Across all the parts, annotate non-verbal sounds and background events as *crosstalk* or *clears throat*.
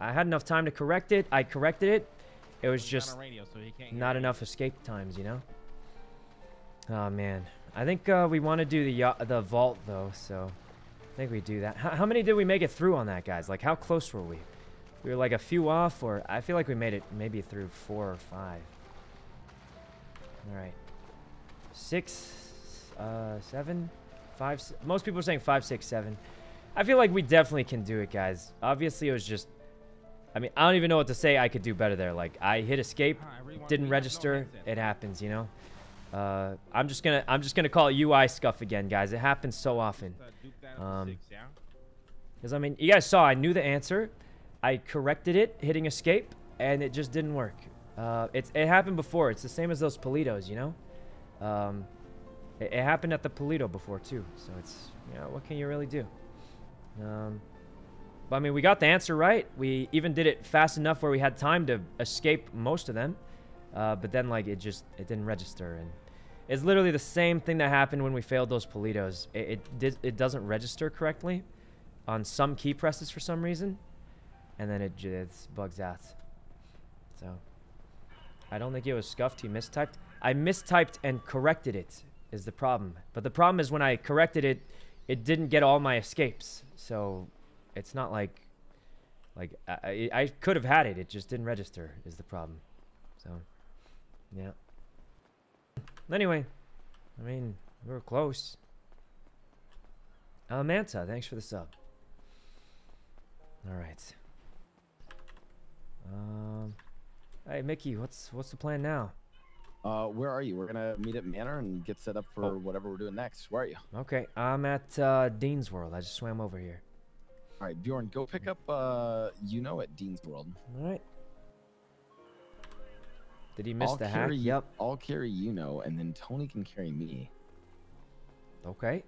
I had enough time to correct it. I corrected it. It was just radio, so not enough escape times, you know? Oh, man. I think uh, we want to do the the vault, though, so I think we do that. How, how many did we make it through on that, guys? Like, how close were we? We were like a few off, or I feel like we made it maybe through four or five. All right. Six, uh, seven, five. Most people are saying five, six, seven. I feel like we definitely can do it, guys. Obviously, it was just. I mean, I don't even know what to say. I could do better there. Like, I hit escape, I really wanna didn't be- have no register. It happens, you know. Uh, I'm just gonna, I'm just gonna call it UI scuff again, guys. It happens so often. Duke that up to Um. Because, I mean, you guys saw I knew the answer. I corrected it, hitting escape, and it just didn't work. Uh, it's, it happened before. It's the same as those Paletos, you know? Um, it, it happened at the Paleto before, too. So it's, you know, what can you really do? Um, but, I mean, we got the answer right. We even did it fast enough where we had time to escape most of them. Uh, but then, like, it just, it didn't register. And it's literally the same thing that happened when we failed those Paletos. It, it, did, it doesn't register correctly on some key presses for some reason, and then it just bugs out. So, I don't think it was scuffed. He mistyped. I mistyped and corrected it is the problem. But the problem is when I corrected it, it didn't get all my escapes. So, it's not like, like I, I could have had it. It just didn't register is the problem. So, yeah. Anyway, I mean we were close. Uh, Manta, thanks for the sub. All right. Um, hey Mickey, what's what's the plan now? Uh, where are you? We're gonna meet at Manor and get set up for Oh. whatever we're doing next. Where are you? Okay, I'm at uh, Dean's World. I just swam over here. All right, Bjorn, go pick up. Uh, you know, at Dean's World. All right. Did he miss I'll the hack? carry, Yep. I'll carry you know, and then Tony can carry me. Okay.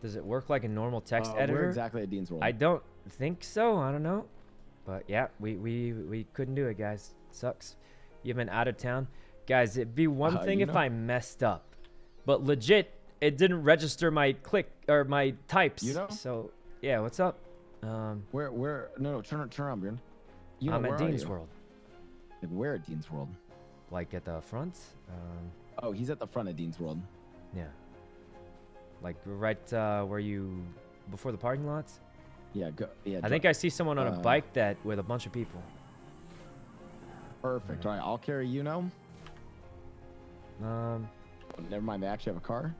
Does it work like a normal text Uh, editor? Where exactly at Dean's World? I don't think so. I don't know. But yeah, we we we couldn't do it, guys. Sucks. You've been out of town, guys. It'd be one Uh, thing if know- I messed up, but legit, it didn't register my click or my types. You know? So yeah, what's up? Um, Where? Where? No, no. Turn, turn around, Bjorn. You know, I'm at Dean's? World, Like, where at Dean's World? like at the front. Um, Oh, he's at the front of Dean's World. yeah, like right uh, where you before the parking lots. Yeah, go. Yeah. I think I see someone on a uh, bike that with a bunch of people. Perfect. All right, I'll carry you now. Um, Oh, never mind. They actually have a car.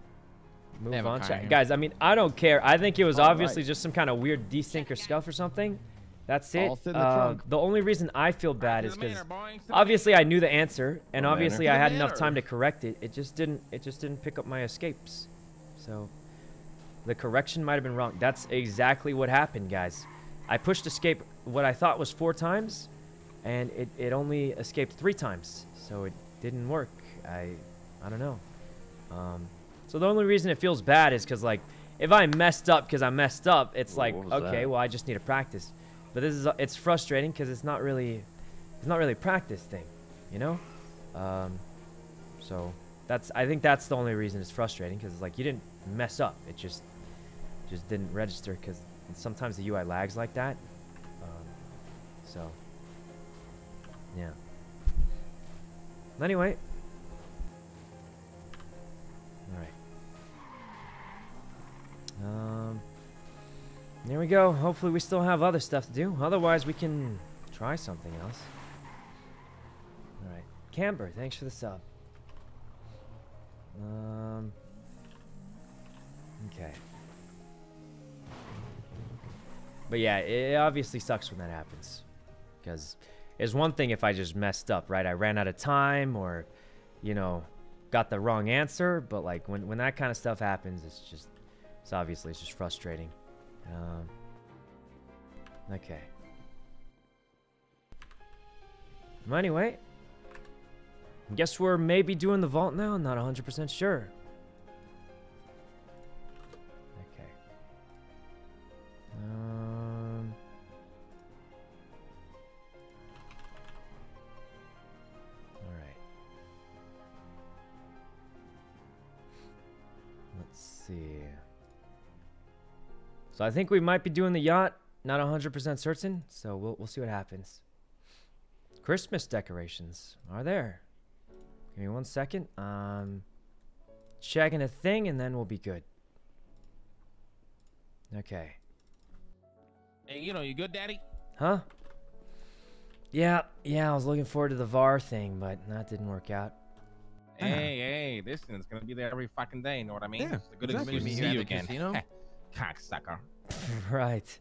Move on, chat. guys. I mean, I don't care. I think it was All obviously right. just some kind of weird desync or scuff or something. That's it. All sit in the Uh, the only reason I feel bad is because manor, boys, to the obviously I knew the answer, and The obviously manor. I had enough time to correct it. It just didn't. It just didn't pick up my escapes. So the correction might have been wrong. That's exactly what happened, guys. I pushed escape what I thought was four times, and it, it only escaped three times. So it didn't work. I I don't know. Um, so the only reason it feels bad is because like if I messed up because I messed up, it's like okay, that? well I just need to practice. But this is it's frustrating because it's not really it's not really a practice thing, you know. Um, so that's I think that's the only reason it's frustrating because it's like you didn't mess up. It just just didn't register because sometimes the UI lags like that. Um, so yeah. Anyway. Um. There we go. Hopefully we still have other stuff to do. Otherwise we can try something else. All right. Camber, thanks for the sub. Um. Okay. But yeah, it obviously sucks when that happens. Because it's one thing if I just messed up, right? I ran out of time or, you know, got the wrong answer. But like when, when that kind of stuff happens, it's just, it's obviously it's just frustrating. Um, okay. Well, anyway, guess we're maybe doing the vault now. I'm not 100% sure. So I think we might be doing the yacht. not 100% certain, so we'll we'll see what happens. Christmas decorations are there. Give me one second. Um, checking a thing, and then we'll be good. Okay. Hey, you know, you good, Daddy? Huh? Yeah, yeah, I was looking forward to the VAR thing, but that didn't work out. Hey, hey, this is gonna be there every fucking day. You know what I mean? Yeah, it's a good exactly. excuse to see you at you again. *laughs* casino? Cocksucker. *laughs* right.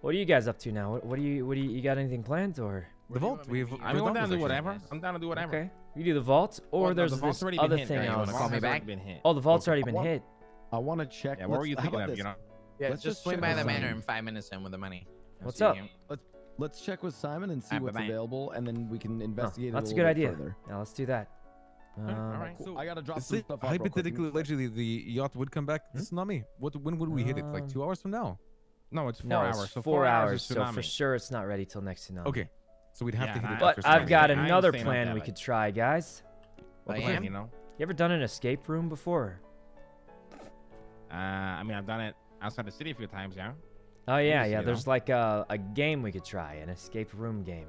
What are you guys up to now? What, what do you what do you, you got anything planned or? The vault. We've. I mean, we're I'm down done to do whatever. I'm down to do whatever. Okay. You do the vault, or Well, no, there's the this already other been hit, thing right? I wanna call me back? Been hit. Oh, the vault's Okay, already I been want- hit. I want to check. Yeah, what were you thinking about of? You know? Yeah, Let's just just swing by the manor in five minutes in with the money. What's see you up? here. Let's check with Simon and see what's available, and then we can investigate. it that's a a good idea. Further. Yeah, let's do that. All Um, right. Cool. So, I gotta drop some it- stuff off real quick. hypothetically, allegedly, the yacht would come back to Hmm? tsunami. What? When would we hit it? Like Um, two hours from now? No, it's four no, hours. it's so four, hours, is so for sure it's not ready till next tsunami. Okay, so we'd have Yeah, to hit nah, it. But I've got I another plan that we late. could try, guys. What I plan, am. You know? You ever done an escape room before? Uh, I mean, I've done it outside the city a few times. Yeah. Oh yeah, Easy, yeah. There's know? like a, a game we could try, an escape room game.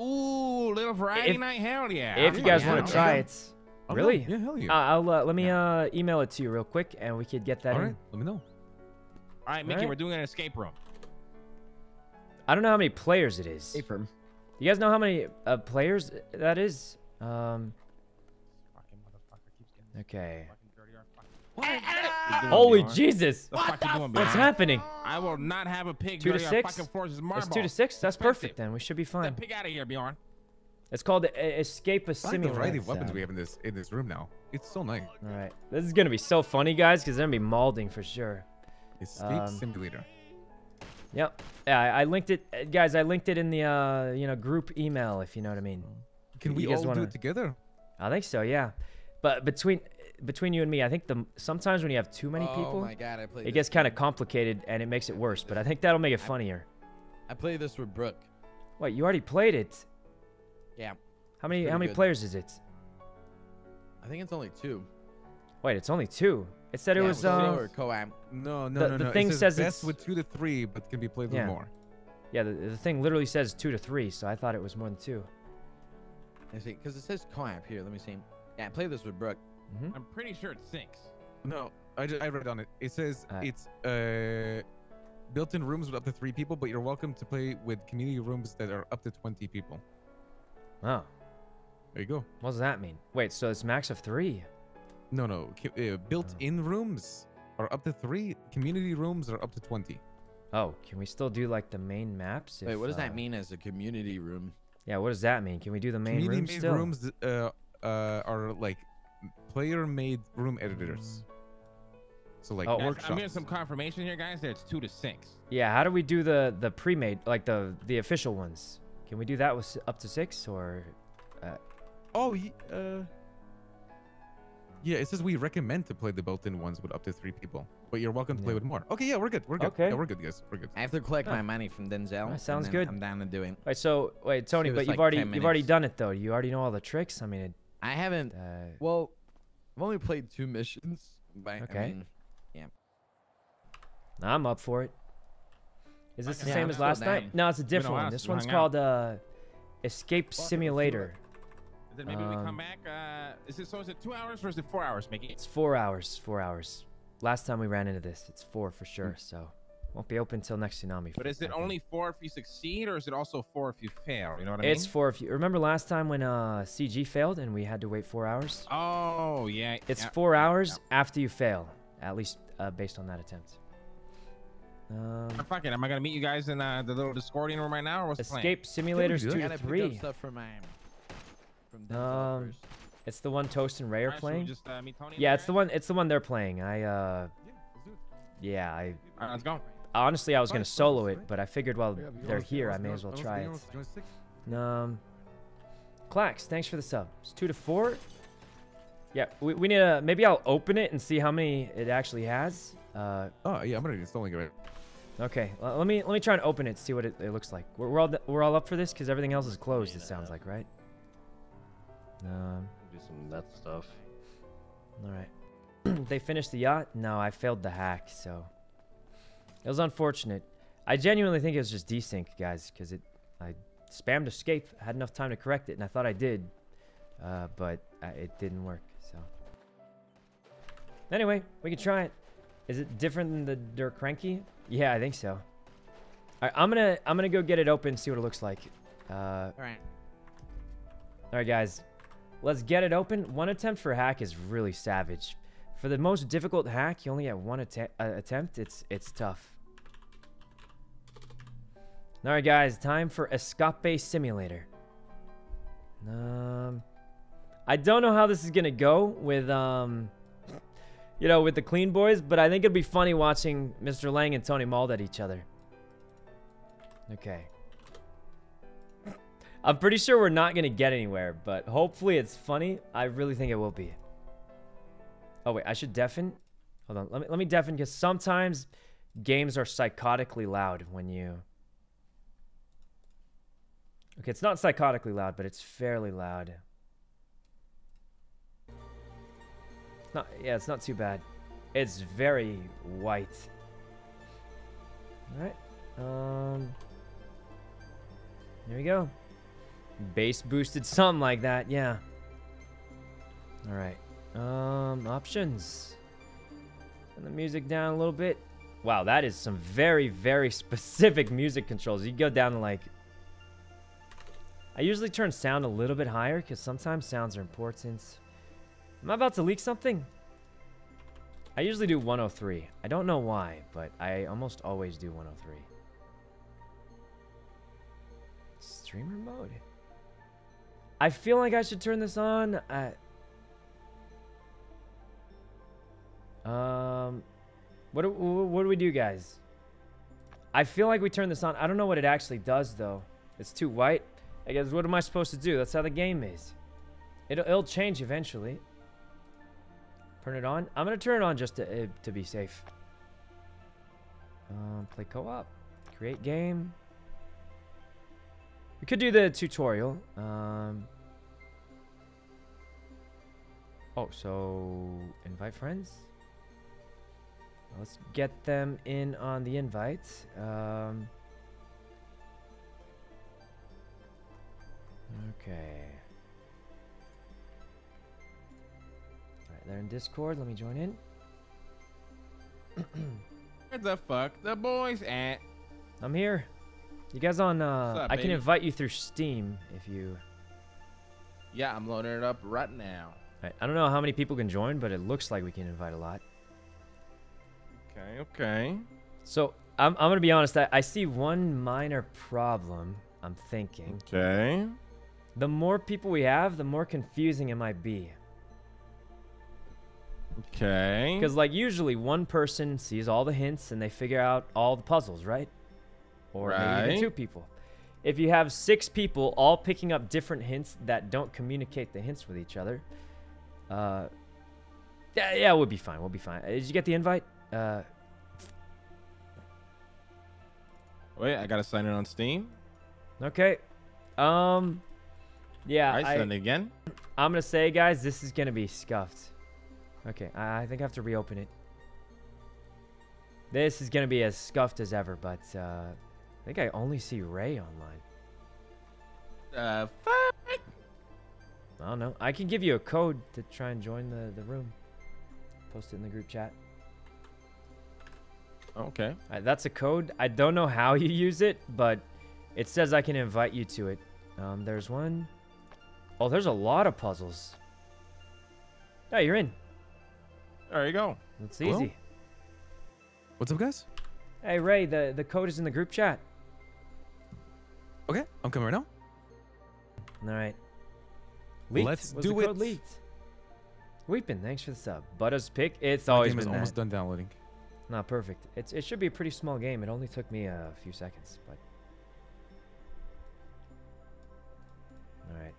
Ooh, little variety If- night. Hell yeah. if I'm you guys want to down. try yeah. it, I'm really? down. Yeah, hell yeah. Uh, I'll uh, let me uh, email it to you real quick, and we could get that All in. right, let me know. All right, Mickey, Alright. we're doing an escape room. I don't know how many players it is. Hey, firm. You guys know how many uh, players that is? Um, Fucking motherfucker keeps getting okay. fucking dirty. Our fucking- You doing, Holy Bjorn? Jesus! The doing, What's happening? I will not have a pig Two to six? fucking floors. It's two to six. That's Expensive. perfect then. We should be Get fine. that pig out of here, Bjorn. It's called Escape a I like the variety of weapons we have in this in this room now. It's so nice. All right, this is gonna be so funny, guys, because they're gonna be maulding for sure. Escape Um, simulator. Yep. Yeah, I, I linked it, uh, guys. I linked it in the uh, you know group email, if you know what I mean. Can you we guys all wanna- do it together? I think so, yeah. But between between you and me, I think the sometimes when you have too many Oh people, my god, I played it gets kind of complicated and it makes it worse. But I think that'll make it funnier. I played this with Brooke. Wait, you already played it? Yeah. How many pretty how many good. players is it? I think it's only two. Wait, it's only two. It said it was solo uh, or co-op. No, no, The- no, the thing it says, says best it's- with two to three, but can be played Yeah. with more. yeah. The, the thing literally says two to three, so I thought it was more than two. I see, because it says co-op here. Let me see. Yeah, I played this with Brooke. hmm I'm pretty sure it's six. No, I, ju- I read on it. It says Alright. it's uh, built-in rooms with up to three people, but you're welcome to play with community rooms that are up to 20 people. Oh, There you go. what does that mean? Wait, so it's max of three? No, no. Uh, built-in Oh. rooms are up to three. Community rooms are up to 20. Oh, can we still do like the main maps? Wait, what does uh, that mean as a community room? Yeah, what does that mean? Can we do the main community room made still? rooms uh, uh, are like player-made room editors. So like Oh, workshops. I'm getting some confirmation here, guys. That it's two to six. Yeah, how do we do the the pre-made like the the official ones? Can we do that with up to six or? Oh, uh, yeah. It says we recommend to play the built-in ones with up to three people, but you're welcome to play with more. Okay, yeah, we're good. We're good. Okay. yeah, we're good, guys. We're good. I have to collect Huh. my money from Denzel. That sounds good. I'm down to do it. Wait, so wait, Tony, it but was you've like already you've already done it though. You already know all the tricks. I mean, it, I haven't. uh, Well, I've only played two missions. But, Okay. I mean, I'm up for it. Is this the Yeah, same as last down. night? No, it's a different one. This one's called uh, Escape let's do it. Simulator. Then maybe we Um, come back. Uh, is it so? Is it two hours or is it four hours, Mickey? It's four hours. Four hours. Last time we ran into this, it's four for sure. So won't be open until next tsunami. But is it I only four if you succeed, or is it also four if you fail? You know what I mean? It's four if you remember last time when uh CG failed and we had to wait four hours. Oh yeah. It's yeah. four hours after you fail, at least uh, based on that attempt. Um, Fuck it. Am I gonna meet you guys in uh, the little Discordian room right now, or what's the plan? Escape Simulators do two I to gotta pick up three. stuff from my from Denzel Um. It's the one Toast and Ray are Alright, playing. Just uh, meet Tony. Yeah, and it's the one. It's the one they're playing. I uh, Yeah, let's it. yeah, I Alright, let's go. honestly I was gonna solo it, but I figured while they're here, I may as well try it. wanna? Um, Clax, thanks for the sub. It's two to four. Yeah, we, we need to maybe I'll open it and see how many it actually has. Uh, Oh yeah, I'm already installing it. Okay, l- let me let me try and open it, see what it, it looks like. We're, we're all we're all up for this because everything else is closed. It sounds like, right? Um, Do some that stuff. all right. *clears throat* they finished the yacht. No, I failed the hack, so it was unfortunate. I genuinely think it was just desync, guys, because it I spammed escape, had enough time to correct it, and I thought I did, uh, but uh, it didn't work. So anyway, we can try it. Is it different than the Der Cranky? Yeah, I think so. All right, I'm gonna I'm gonna go get it open, see what it looks like. Uh, All right. all right, guys, let's get it open. One attempt for hack is really savage. For the most difficult hack, you only get one atta- uh, attempt. It's it's tough. All right, guys, time for Escape Simulator. Um, I don't know how this is gonna go with um, you know, with the clean boys, but I think it'd be funny watching Mr. Lang and Tony mauled at each other. Okay. I'm pretty sure we're not gonna get anywhere, but hopefully it's funny. I really think it will be. Oh wait, I should deafen. Hold on, let me let me deafen because sometimes games are psychotically loud when you. Okay, it's not psychotically loud, but it's fairly loud. Not yeah, it's not too bad. It's very white. All right. Um. There we go. Bass boosted something like that, yeah. All right. Um, options. Turn the music down a little bit. Wow, that is some very, very *laughs* specific music controls. You go down to like. I usually turn sound a little bit higher because sometimes sounds are important. Am I about to leak something? I usually do 103. I don't know why, but I almost always do 103. Streamer mode. I feel like I should turn this on. I, um, what do, what do we do, guys? I feel like we turn this on. I don't know what it actually does, though. It's too white. I guess what am I supposed to do? That's how the game is. It'll, it'll change eventually. Turn it on. I'm gonna turn it on just to uh, to be safe. Um, play co-op. Create game. We could do the tutorial. Um. Oh, so invite friends. Let's get them in on the invite. Um. Okay. They're in Discord. Let me join in. *clears throat* Where the fuck the boys at? I'm here. You guys on, uh, up, I can baby? invite you through Steam if you. Yeah, I'm loading it up right now. Alright, I don't know how many people can join, but it looks like we can invite a lot. Okay, okay. So, I'm, I'm gonna be honest, I, I see one minor problem. I'm thinking. Okay. The more people we have, the more confusing it might be. Okay. Because, like, usually one person sees all the hints and they figure out all the puzzles, right? Or maybe even two people. If you have six people all picking up different hints that don't communicate the hints with each other, uh, yeah, yeah, we'll be fine. We'll be fine. Did you get the invite? Uh, Wait, I gotta sign in on Steam. okay. Um, yeah, send it again. I'm gonna say, guys, this is gonna be scuffed. Okay, I, I think I have to reopen it. This is gonna be as scuffed as ever, but uh, I think I only see Ray online. Uh, fuck. I don't know. I can give you a code to try and join the, the room. Post it in the group chat. Okay. Uh, that's a code. I don't know how *laughs* you use it, but it says I can invite you to it. Um, there's one. Oh, there's a lot of puzzles. Oh, you're in. There you go. It's Hello? easy. What's up, guys? Hey, Ray, the, the code is in the group chat. Okay, I'm coming right now. All right. Leaked? Let's Was do it. leaked? Weeping, thanks for the sub. Butters pick. It's My always game is been almost that. done downloading. Not perfect. It's it should be a pretty small game. It only took me a few seconds, but. All right.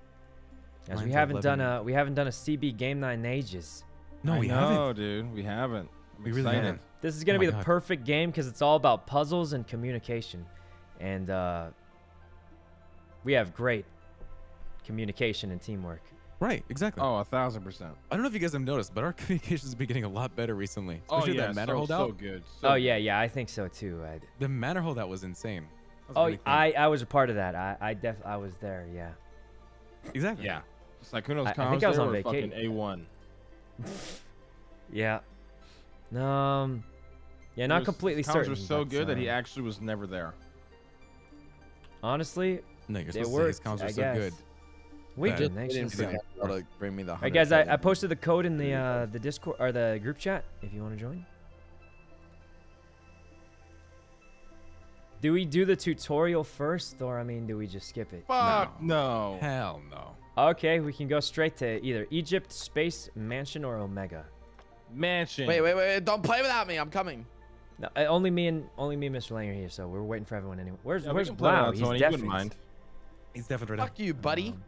As we haven't done a we haven't done a CB game in ages. No, I we know, haven't. dude. We haven't. I'm We really excited. haven't. This is gonna Oh be the God. perfect game because it's all about puzzles and communication, and uh, we have great communication and teamwork. Right, exactly. Oh, a thousand percent. I don't know if you guys have noticed, but our *laughs* communications have been getting a lot better recently. Oh yeah, that manor so, holdout. so good. so Oh yeah, yeah, I think so too. I, The manor holdout was insane. That was oh. I I was a part of that. I I def I was there. Yeah. exactly. Yeah. Sykkuno's I- I think I was on fucking vacation. a one. *laughs* Yeah. Um. Yeah, not completely certain. Comms were so but, good that he uh, actually was never there. honestly, No, you're They supposed to say his worked, comms I so good. guess. we did. Just Thanks. for for the guy to bring me the. All right, guys, I, I posted the code in the uh, the Discord or the group chat if you want to join. Do we do the tutorial first, or I mean, do we just skip it? Fuck no. Hell no. Okay, we can go straight to either Egypt, Space, Mansion, or Omega. Mansion. Wait, wait, wait! Don't play without me. I'm coming. No, uh, only me and only me and Mr. Lang are here, so we're waiting for everyone anyway. Where's Yeah, Where's can play Blau? He's Tony, you wouldn't deafened. mind. He's definitely right Fuck you, buddy. Um,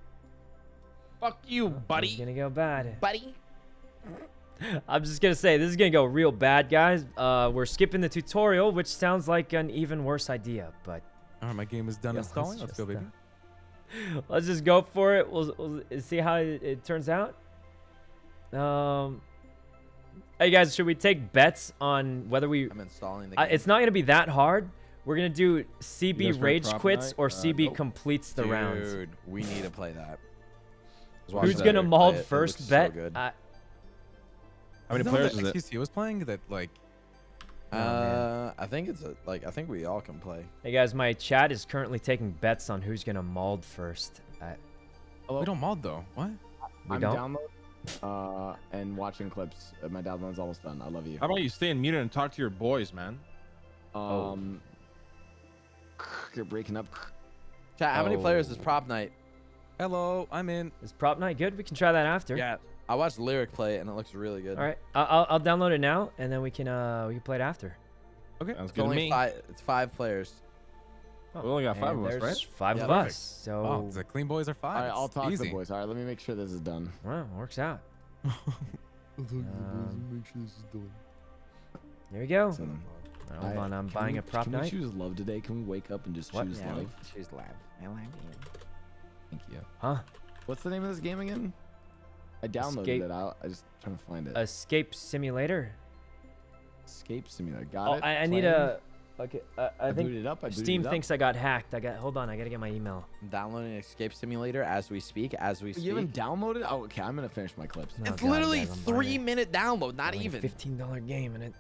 Fuck you, It's buddy. gonna go bad. buddy. *laughs* I'm just gonna say this is gonna go real bad, guys. Uh, we're skipping the tutorial, which sounds like an even worse idea, but All right, my game is done installing. let's Let's go, baby. uh, *laughs* let's just go for it. We'll, we'll see how it, it turns out. Um, hey guys, should we take bets on whether we? I'm installing the. Uh, it's not gonna be that hard. We're gonna do CB rage quits Prop or Uh, CB nope. completes the rounds. Dude, we need to play that. Who's that gonna dude maul play it. It first? Bet. So good. I- How many Isn't that players what is the it? XQC was playing that like man. Uh, I think it's a, like I think we all can play. hey guys, my chat is currently taking bets on who's gonna mauled first. I, Hello? we don't mod though. What? we I'm don't. download uh, and watching clips. Uh, My download's almost done. I love you. How about you stay in muted and talk to your boys, man? Oh. Um, *sighs* you're breaking up. Chat. How many players is Oh. prop night? Hello, I'm in. Is prop night good? We can try that after. Yeah. I watched Lirik play it and it looks really good. All right, I- I'll, I'll download it now, and then we can uh we can play it after. Okay, sounds It's good to only me. five. It's five players. Oh, We only got five of us, right? Five Yeah, of perfect. us. So Oh, the clean boys are five. fine. right, I'll It's talk to the boys. All right, let me make sure this is done. well, it works out. *laughs* I'll talk to the boys and make sure this is done. There we go. So, Hold I- on, I'm can buying we- a prop can night. we choose love today? Can we wake up and just What? choose Yeah, love? Choose lab. I love you. Thank you. Huh? What's the name of this game again? I downloaded Escape- it. I'll, I just trying to find it. Escape Simulator. Escape Simulator. Got Oh, it. I, I need a. Okay, uh, I I think booted it up. I Steam it up. thinks I got hacked. I got. Hold on, I gotta get my email. Downloading Escape Simulator as we speak. As we speak. You haven't downloaded? Oh, okay. I'm gonna finish my clips. Oh, it's God, literally guys, three it. minute download. Not Only a even. Fifteen dollar game and it.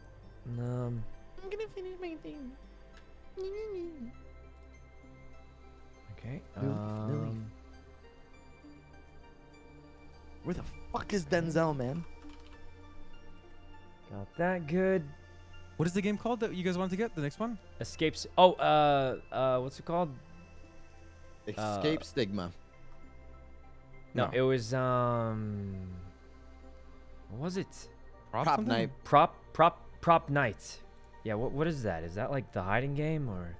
Um. I'm gonna finish my thing. Okay. Really? Really? Um. Where the fuck is Denzel, man? Got that good. What is the game called that you guys wanted to get? The next one? Escapes. Oh, uh, uh, what's it called? Escape Stigma. No, No. it was um. What was it? Prop, Prop night. Prop, prop, prop night. Yeah. What what is that? Is that like the hiding game or?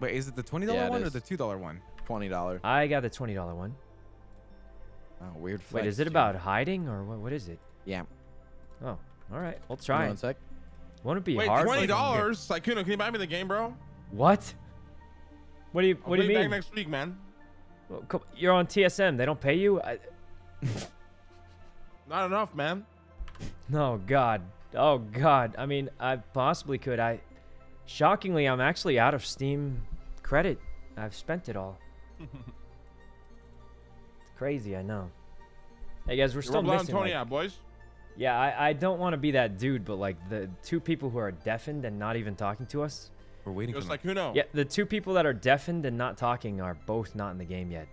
Wait, is it the twenty dollar Yeah, one or the two dollar one? Twenty dollar. I got the twenty dollar one. Oh, weird. Wait, is it dude. about hiding or what? What is it? Yeah. Oh, all right. We'll try One sec. Won't it be Wait, hard? twenty Like, dollars? Sykkuno, can you buy me the game, bro? What? What do you I'll What do you pay it mean? Back next week, man. Well, come- You're on TSM. They don't pay you. I, *laughs* Not enough, man. no, *laughs* oh, God. Oh God. I mean, I possibly could. I. Shockingly, I'm actually out of Steam credit. I've spent it all. *laughs* it's crazy. I know. Hey guys, we're still We're still blowing missing. Tony like- out, boys. Yeah, I, I don't want to be that dude, but like the two people who are deafened and not even talking to us. We're waiting Yo, for them. Sykkuno. Yeah, the two people that are deafened and not talking are both not in the game yet.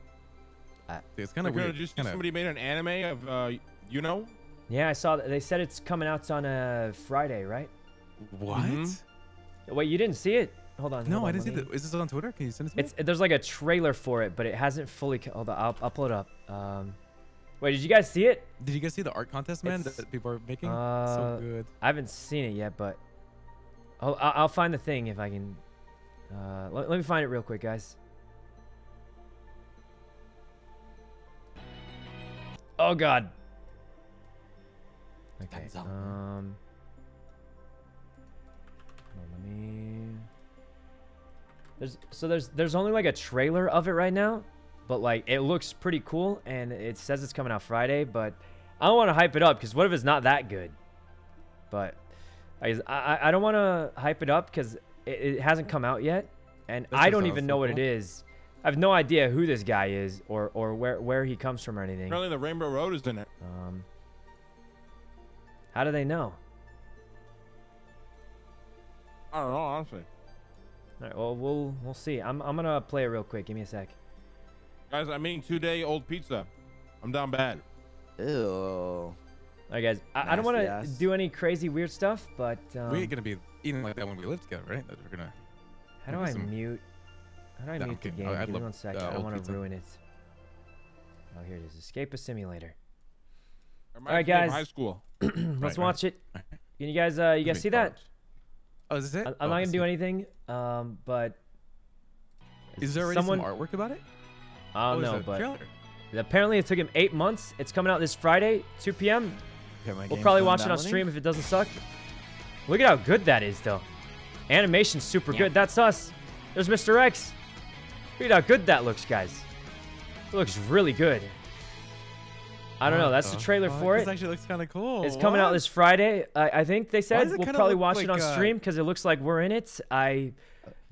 It's kind of weird. did you see Kinda- somebody made an anime of, uh, you know? Yeah, I saw that. They said it's coming out on a Friday, right? What? Mhm. Wait, you didn't see it? Hold on. No, hold I didn't see let me- that. Is this on Twitter? Can you send it to me? It's there's like a trailer for it, but it hasn't fully. co- Hold on, I'll, I'll pull it up. Um, wait, did you guys see it? Did you guys see the art contest, man, It's- that people are making? uh, so good. I haven't seen it yet, but I'll I'll, I'll find the thing if I can. Uh, let, let me find it real quick, guys. Oh God. Okay. Um. hold on, let me. There's so there's there's only like a trailer of it right now, but like it looks pretty cool, and it says it's coming out Friday. But I don't want to hype it up because what if it's not that good? But I I, I don't want to hype it up because it, it hasn't come out yet, and This I don't even so know what it is. I have no idea who this guy is or or where where he comes from or anything. Apparently, the Rainbow Road is in it. Um, how do they know? I don't know, honestly. All right, well, we'll we'll see. I'm I'm gonna play it real quick. Give me a sec. Guys, I'm eating two-day old pizza. I'm down bad. Ew. All right, guys. I, I don't want to do any crazy weird stuff, but um, we ain't gonna be eating like that when we live together, right? That we're gonna. how do I some- mute? How do I No, mute the game? I- I'd Give me love, one second. uh, I don't want to ruin it. Oh, here it is. Escape a simulator. Reminds right, me of guys. High school. *clears throat* Let's right. watch it. Can you guys uh you guys Make see that? College. Oh, is it? I, I'm Oh, not gonna do see. anything. Um, but Is there already someone? some artwork about it? I don't Oh, is know, but trailer? apparently it took him eight months. It's coming out this Friday, 2 p.m. Okay, We'll probably watch it on downloading. stream if it doesn't suck. Look at how good that is, though. Animation's super good. That's us. There's Mr. X. Look at how good that looks, guys. It looks really good. I don't know. That's the the trailer fuck? for This it. actually looks kind of cool. It's coming out this Friday. I, I think they said we'll probably look watch it on like, uh, stream because it looks like we're in it. I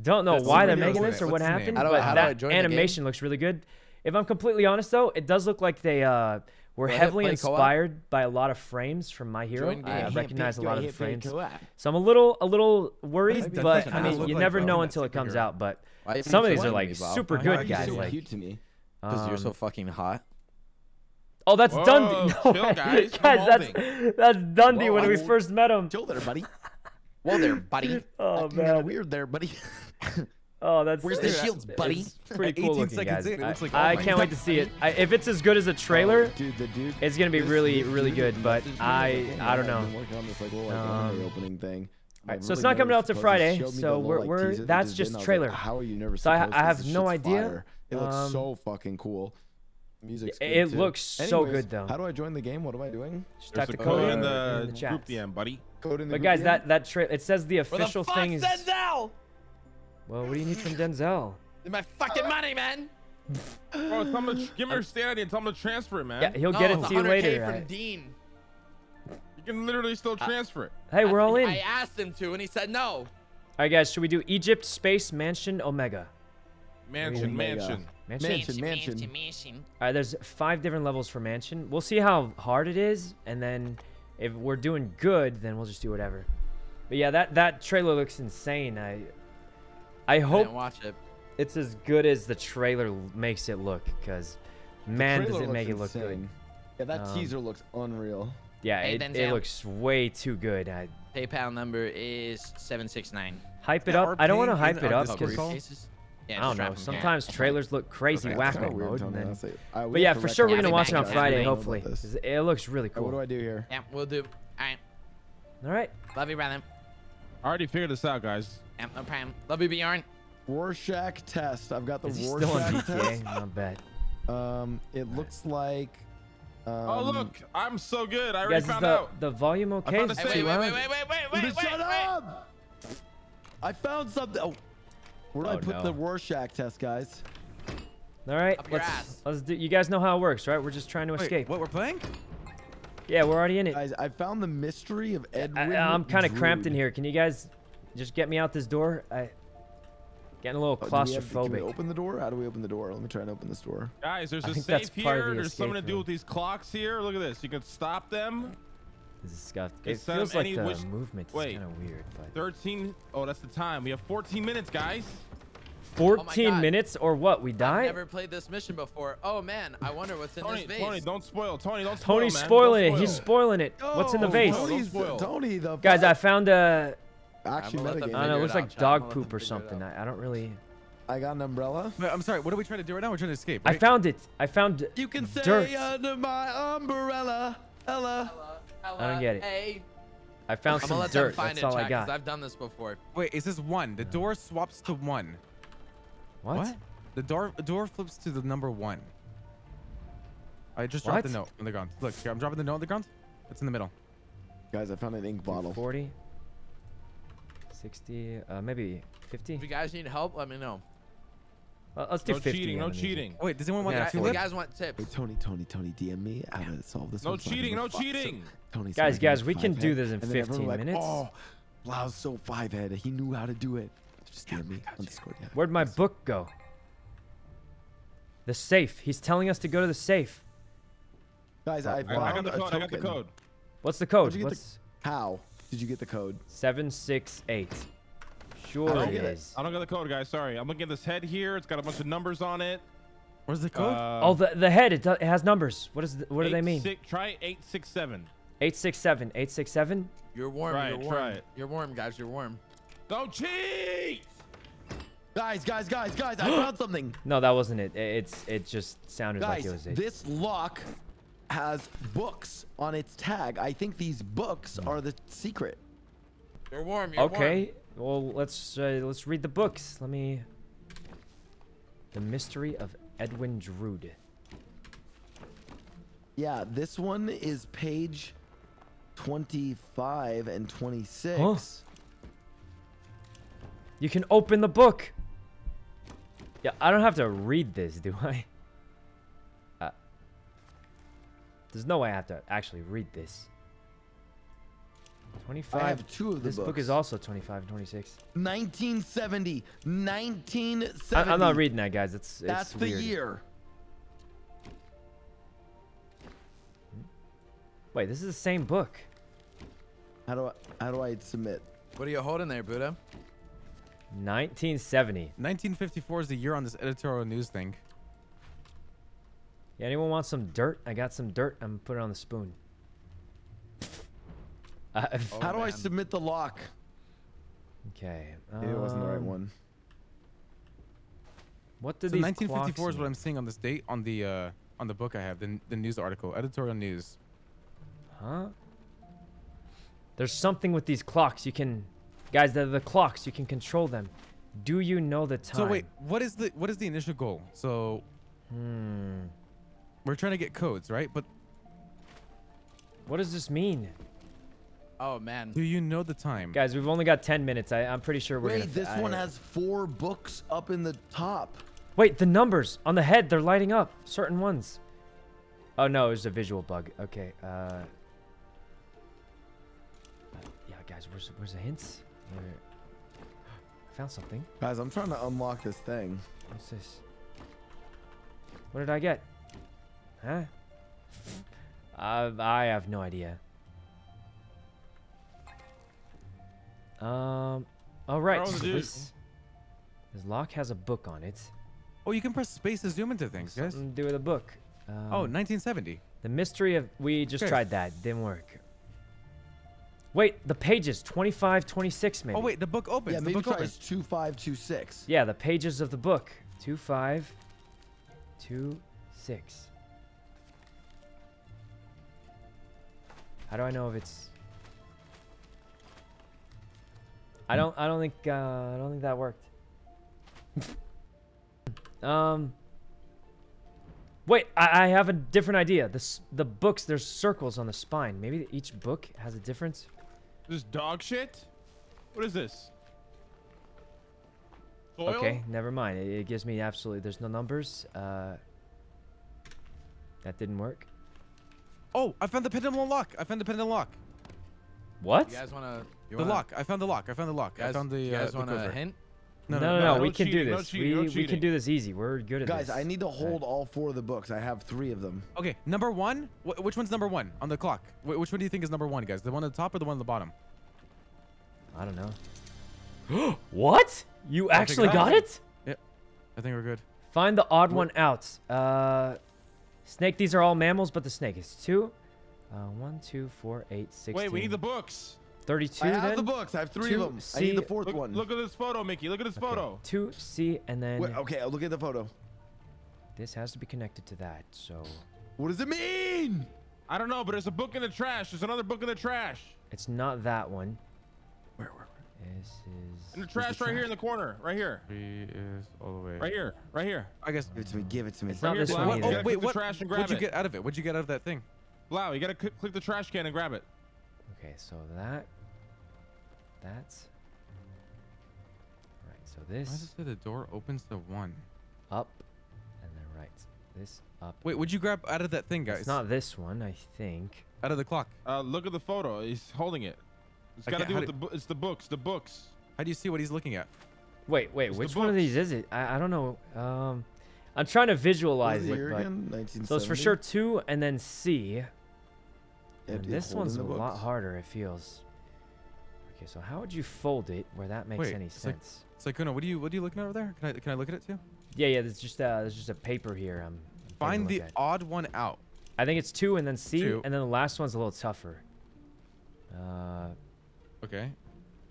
don't know That's why they're making this or what What's his happened, do but how do I that join the game? animation looks really good. If I'm completely honest, though, it does look like they uh, were Do heavily play co-op? inspired by a lot of frames from My Hero. Join. I I recognize a lot of the frames. So I'm a little a little worried, but I mean, you never know until it comes out. But some of these are like super good, guys. Like, cute to me. Because you're so um, fucking hot. Oh, that's Whoa, Dundee. *laughs* No, chill, guys. guys, that's that's Dundee Whoa, when I we first met him. Chill there, buddy. Whoa there, *laughs* buddy. Oh Acting kinda man. weird there, buddy. *laughs* Oh, that's Where's the shields, buddy? It's pretty cool 18 looking, seconds guys. in, it looks I, like, oh I can't wait to see it. I, if it's as good as a trailer, Oh, dude, the dude. it's gonna be really, this really dude good. But messaged I, oh, I don't know. been this like little like Um, opening thing. Alright, so like, it's not coming out nervous till Friday, he showed me so we're- like, we're- that's just just did, and I was trailer. Like, How are you nervous? So I- I have no idea. fire. It looks Um, so fucking cool. Music's it- it too. looks so good, though. How do I join the game? What am I doing? Just There's type the code code in in the, the group chat. DM, buddy. Code in the But group guys, DM? that that tra- it says the Where the official fuck's thing is. Denzel? Well, what do you need from Denzel? My fucking money, man. Bro, tell him to *laughs* give him your stand and tell him to transfer it, man. Yeah, he'll no, get it it's to you 100K later. from I- Dean. You can literally still transfer it. Hey, we're all in. I asked him to, and he said no. All right, guys, should we do Egypt, Space, Mansion, Omega? Mansion, Omega. mansion. Mansion. Mansion, mansion. All right, there's five different levels for Mansion. We'll see how hard it is, and then if we're doing good, then we'll just do whatever. But yeah, that that trailer looks insane. I I I hope didn't watch it. it's as good as the trailer makes it look, because man, does Trailer it make it looks look good. Yeah, that Um, teaser looks unreal. Yeah, Hey, it, it looks way too good. I PayPal number is seven six nine. hype it up. our I don't want to hype it up because call? Yeah, I don't know. Sometimes trailers look crazy Okay, That's wacko kinda weird, mode, Tony, and then. honestly. Uh, we But yeah, for sure we're gonna watch it on Friday. Hopefully, it looks really Uh, what do. I do here? Yeah, we'll do. All right. All right. Love you, brother. I already figured this out, guys. Yeah, no problem. Love you, Bjorn. Rorschach test. I've got the Is he Rorschach still on GTA? test. Not bad. *laughs* Um, it looks like. Um, oh, look. I'm so good. I already Guys, found the, out. the volume okay? found Is a it Hey, too wait, wait, loud? wait, wait, wait, wait, Dude, wait, shut wait. up! I found something. Oh, where do Oh, I put no. the Rorschach test, guys? All right, Up your let's ass. let's do. You guys know how it works, right? We're just trying to Wait, escape. what we're playing? Yeah, we're already in it. Guys, I found the mystery of I, Edwin. I'm kind of cramped in here. Can you guys just get me out this door? I getting a little Oh, do we have- Can we open the door? How do we open the door? Let me try and open this door. Guys, there's I a safe here. the There's something to do with these clocks here. Look at this. You can stop them. This is scuffed. It It said feels like any the which- movement is kind of weird. But 13. Oh, that's the time. We have 14 minutes, guys. 14 God. minutes or what? We I've die? never played this mission before. Oh man, I wonder what's in Tony, this vase. Tony, don't spoil. Tony, don't spoil. Tony's man. spoiling Don't it. He's spoiling it. What's in the Oh, vase? Tony's, spoil. Tony, the Guys, I found a. actually I'm gonna let them metagame. I don't know. It looks it like dog poop or something. I, I don't really. I got an umbrella. Wait, I'm sorry. What are we trying to do right now? We're trying to escape. I found it. I found You can stay dirt. under my umbrella, Ella. I don't get it. Hey, I found I'm some dirt. find That's it, all Chad, I 'cause got. I've done this before. Wait, is this one? The door swaps to one. What? The door door flips to the number one. I just dropped the note on the ground. Look, here, I'm dropping the note on the ground. It's in the middle. Guys, I found an ink bottle. 40, 60, uh, maybe 50. If you guys need help, let me know. Uh, let's do No 50 cheating. No the music. cheating. Oh, wait, does anyone want Yeah, that you guys want tips. Hey, Tony, Tony, Tony, DM me how to solve this No one. so I can cheating, no fuck cheating. Tony, so I Guys, can guys, we can five do this in And 15 like, minutes. Oh, Blau's so five head. He knew how to do it. Just DM me on Discord. Yeah. Where'd my book go? The safe. He's telling us to go to the safe. Guys, I I, found I got the code. I got the code. What's the code? Where'd you get the- How did you get the code? 768? Sure I don't it get it. is. I don't got the code, guys. Sorry. I'm looking at this head here. It's got a bunch of numbers on it. Where's the code? Uh, Oh, the, the head. It, do, it has numbers. What is? The, what do they mean? Six, try eight six seven. 867. 867. You're warm. Try you're it, warm. try it. You're warm, guys. You're warm. Don't cheat. Guys, guys, guys, guys! I *gasps* found something. No, that wasn't it. It- It's it just sounded like it was it. this lock has books on its tag. I think these books are the secret. You're warm. You're Okay. Well, let's uh, let's read the books. Let me. The Mystery of Edwin Drood. Yeah, this one is page 25 and 26. Huh? You can open the book. Yeah, I don't have to read this, do I? Uh, there's no way I have to actually read this. 25. I have two of the this books. book is also 25 and 26. 1970. 1970. I, I'm not reading that, guys. It's, it's That's the year. Hmm? Wait, this is the same book. How do I how do I submit? What are you holding there, Buddha? 1970. 1954 is the year on this editorial news thing. Yeah, anyone want some dirt? I got some dirt. I'm putting it on the spoon. Uh, *laughs* Oh, how do I submit the lock? okay. Maybe it wasn't the right um, one. What did So these 1954 is what? I'm seeing on this date on the uh, on the book I have, the, the news article, editorial news. Huh? There's something with these clocks. You can, guys. They're the clocks. You can control them. Do you know the time? So wait, what is the what is the initial goal? So Hmm. we're trying to get codes, right? But What does this mean, Oh man. do you know the time? guys? We've only got 10 minutes. I, I'm pretty sure we're gonna. Wait, this fi- one has four books up in the top. Wait, the numbers on the head. They're lighting up. Certain ones. Oh no, it was a visual bug. Okay. Uh. yeah, guys. Where's where's the hints? Where... I found something. Guys, I'm trying to unlock this thing. What's this? What did I get? Huh? Uh, I have no idea. Um. All right. Throw So this, this lock has a book on it. Oh, you can press space to zoom into things, guys. Something to do with a book. Um, Oh, 1970. the mystery of we just Okay. tried that. Didn't work. Wait, the pages 25, 26 maybe. Oh wait, the book opens. yeah, the maybe book try opens. 2526. Yeah, the pages of the book. Two five, two six. How do I know if it's? I don't. I don't think. Uh, I don't think that worked. *laughs* um. Wait, I, I have a different idea. The the books. There's circles on the spine. Maybe each book has a difference. This dog shit. What is this? Soil? Okay, never mind. It, it gives me absolutely. There's no numbers. Uh, that didn't work. Oh, I found the pendulum lock. I found the pendulum lock. What? You guys wanna? You The wanna, lock. I found the lock. I found the lock. Guys, I found the. you guys uh, want a hint? No, no, no. no, we no can do cheating, no this. cheating, no we we can do this easy. We're good at Guys, this. Guys, I need to Alright. hold all four of the books. I have three of them. Okay, number one. Wh- which one's number one on the clock? Wh- which one do you think is number one, guys? The one at the top or the one at the bottom? I don't know. *gasps* what? You I actually I got did. it? I think we're good. Find the odd Wh- one out. Uh, snake. These are all mammals, but the snake is two. Uh, one, two, four, eight, sixteen. Wait, we need the books. Thirty-two. I have then the books. I have three Two of them. I need the fourth Look, one. look at this photo, Mickey. Look at this Okay, photo. Two C, and then Wait, okay, I'll look at the photo. this has to be connected to that. So What does it mean? I don't know, but there's a book in the trash. There's another book in the trash. it's not that one. Where, where, This is. In the trash right here in the corner. Right here. Three is all the way. Right here. Right here. I guess. Give it to me. Give it to me. It's not here, this Blau. one You either. gotta Oh, wait, click the what? trash and grab What'd you it. get out of it? What'd you get out of that thing? Blau, you gotta click, click the trash can and grab it. Okay, so that. That's. Right, so Why does it this. say the door opens to one? up, and then right. This up. Wait, what'd you grab out of that thing, guys? It's not this one, I think. out of the clock. Uh, look at the photo. He's holding it. It's I got to can't- do how with the do- bu- it's the books. The books. How do you see what he's looking at? Wait, wait, It's which one of these is it? I, I don't know. Um, I'm trying to visualize the it, but again? 1970? so it's for sure two and then C. Yeah, And this one's a lot harder. It feels. Okay, so how would you fold it where that makes Wait, any it's like- sense? Sykkuno, what are you what are you looking at over there? Can I can I look at it too? Yeah, yeah. There's just uh, there's just a paper here. I'm. I'm Find the at. odd one out. I think it's two and then C, Two. and then the last one's a little tougher. Uh, Okay.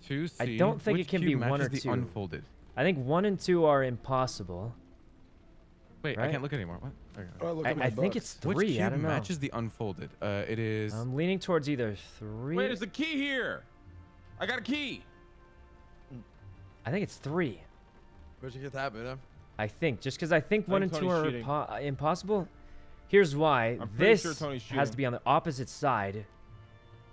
Two C. I don't think it can be one or the two. unfolded. I think one and two are impossible. Wait, I can't look anymore. What? Okay. Oh, look I, my I think books. it's Which three. cube I don't know. matches the unfolded? Uh, it is. I'm leaning towards either three. Wait, there's a key here. I got a key. I think it's three. Where'd you get that, Buddha? I think just because I think one and think two are impo- uh, impossible. Here's why. I'm this sure Tony's has to be on the opposite side.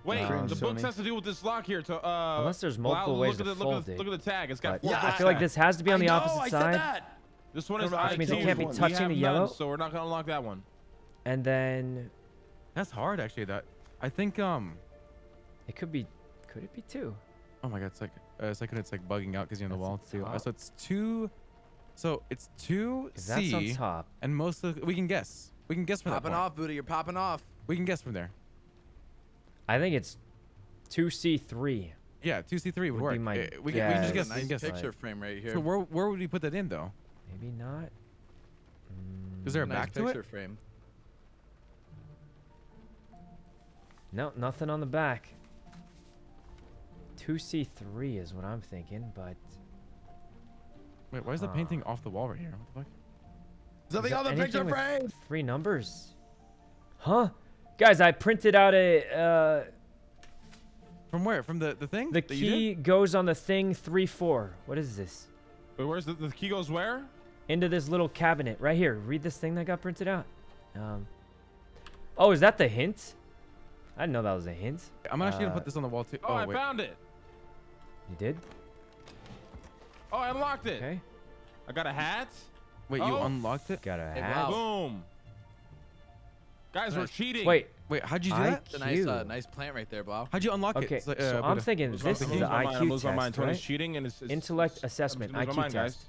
Wait, Um, the books has to do with this lock here. To uh, Unless there's multiple look ways to the, look fold at the, it. Look at the tag. It's got But four Yeah, I feel like this has to be on I the know, opposite I side. Said that. This one is Which I means it can't be We touching have the none, yellow. so we're not gonna unlock that one. And then That's hard, actually. That I think. Um. it could be. Could it be two? Oh my God, it's like uh, second. It's like bugging out because you're on the That's wall too. Uh, so it's two. So it's two 'Cause that's on top. and most of we can guess. We can guess from that Popping point. off, Buddha. You're popping off. We can guess from there. I think it's two C three. Yeah, two C three would, Would be work. my Uh, we, can, we can just guess. guess. Nice guess. picture frame right here. So where where would we put that in though? Maybe not. Is there a Mm, nice back to picture it? frame. No, nothing on the back. Two C three is what I'm thinking, but Wait, why is the Huh. painting off the wall right here? What the fuck? Something Is on the there picture frame. Three numbers. Huh? Guys, I printed out a uh From where? From the the thing? the that you did? key goes on the thing three four. What is this? Wait, where's the, the key goes where? Into this little cabinet right here. Read this thing that got printed out. Um Oh, is that the hint? I didn't know that was a hint. I'm actually gonna Uh, put this on the wall too. Oh, I wait. found it. You did? Oh, I unlocked it. Okay. I got a hat. Wait, you Oh. unlocked it? Got a hat. wow. Boom. Guys, we're cheating. Wait, Wait, how'd you do I- that? It's a nice, uh, IQ. nice plant right there, Blau. How'd you unlock Okay, it? It's like, so uh, I'm thinking this is lose the my mind. I'm IQ losing my mind. test, Tony's right? cheating and it's, it's Intellect assessment, IQ test. guys.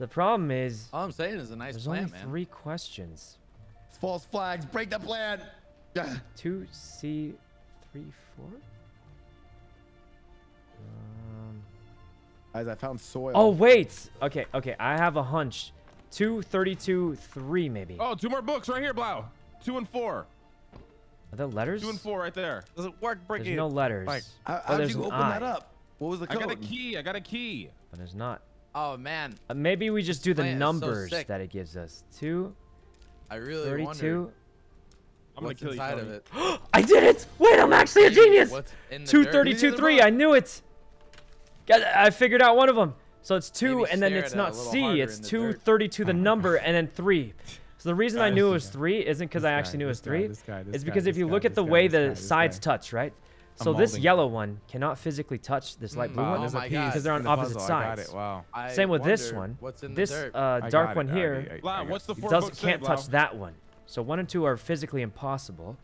The problem is All I'm saying is a nice there's plant, only man. three questions. It's false flags. Break the plan. Yeah. Two C three four? Um Guys, I found soil. Oh wait. Okay, okay. I have a hunch. Two thirty-two three maybe. Oh, two more books right here, Blau. Two and four. Are there letters? Two and four right there. Does it work? Break There's no letters. Mike. How, Oh, how'd there's you an open that I, up? What was the code? I got a key. I got a key. But there's not. Oh man, Uh, maybe we just do the plant is so numbers that it gives us. Two I really thirty-two. wonder I'm gonna kill you, inside Tony. of it. *gasps* I did it! Wait, I'm actually a genius! What's in the Two dirt? thirty-two the three. I knew it. I figured out one of them. So it's two, Maybe and then it's at it a not C. It's two thirty-two, the two dirt. thirty-two, the number, and then three. So the reason I knew it was three isn't because I actually knew it was three. this guy, this It's because if you look at the way the sides touch, right? I'm So this yellow one cannot physically touch this light Mm, blue wow. one. Oh there's a my piece God. Because they're on the opposite puzzle. I got sides. it. Wow. I Same with this one. What's in This the uh, dark one it. I- here I- I Blau, what's the four does can't Blau? touch that one. So one and two are physically impossible.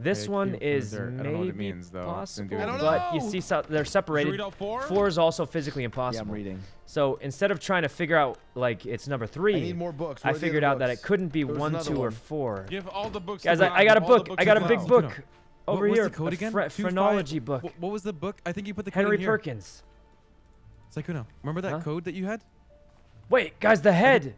This Okay, one cube from the is. I don't know maybe what it means, though. Didn't possible, do I don't but you see, so they're separated. four? Four is also physically Yeah, impossible. I'm reading. So instead of trying to figure out like it's number three, I three, need more books. I Where are figured other out that it couldn't be There one, two, or one. four. Give all the books. Guys, I, I got a Give all the book. I got a big book What over was here. the code again? phre- Two, five- phrenology book. Wh- What was the book? I think you put the code Henry in here. Perkins. Sykkuno, remember that Huh? code that you had? Wait, guys, the head.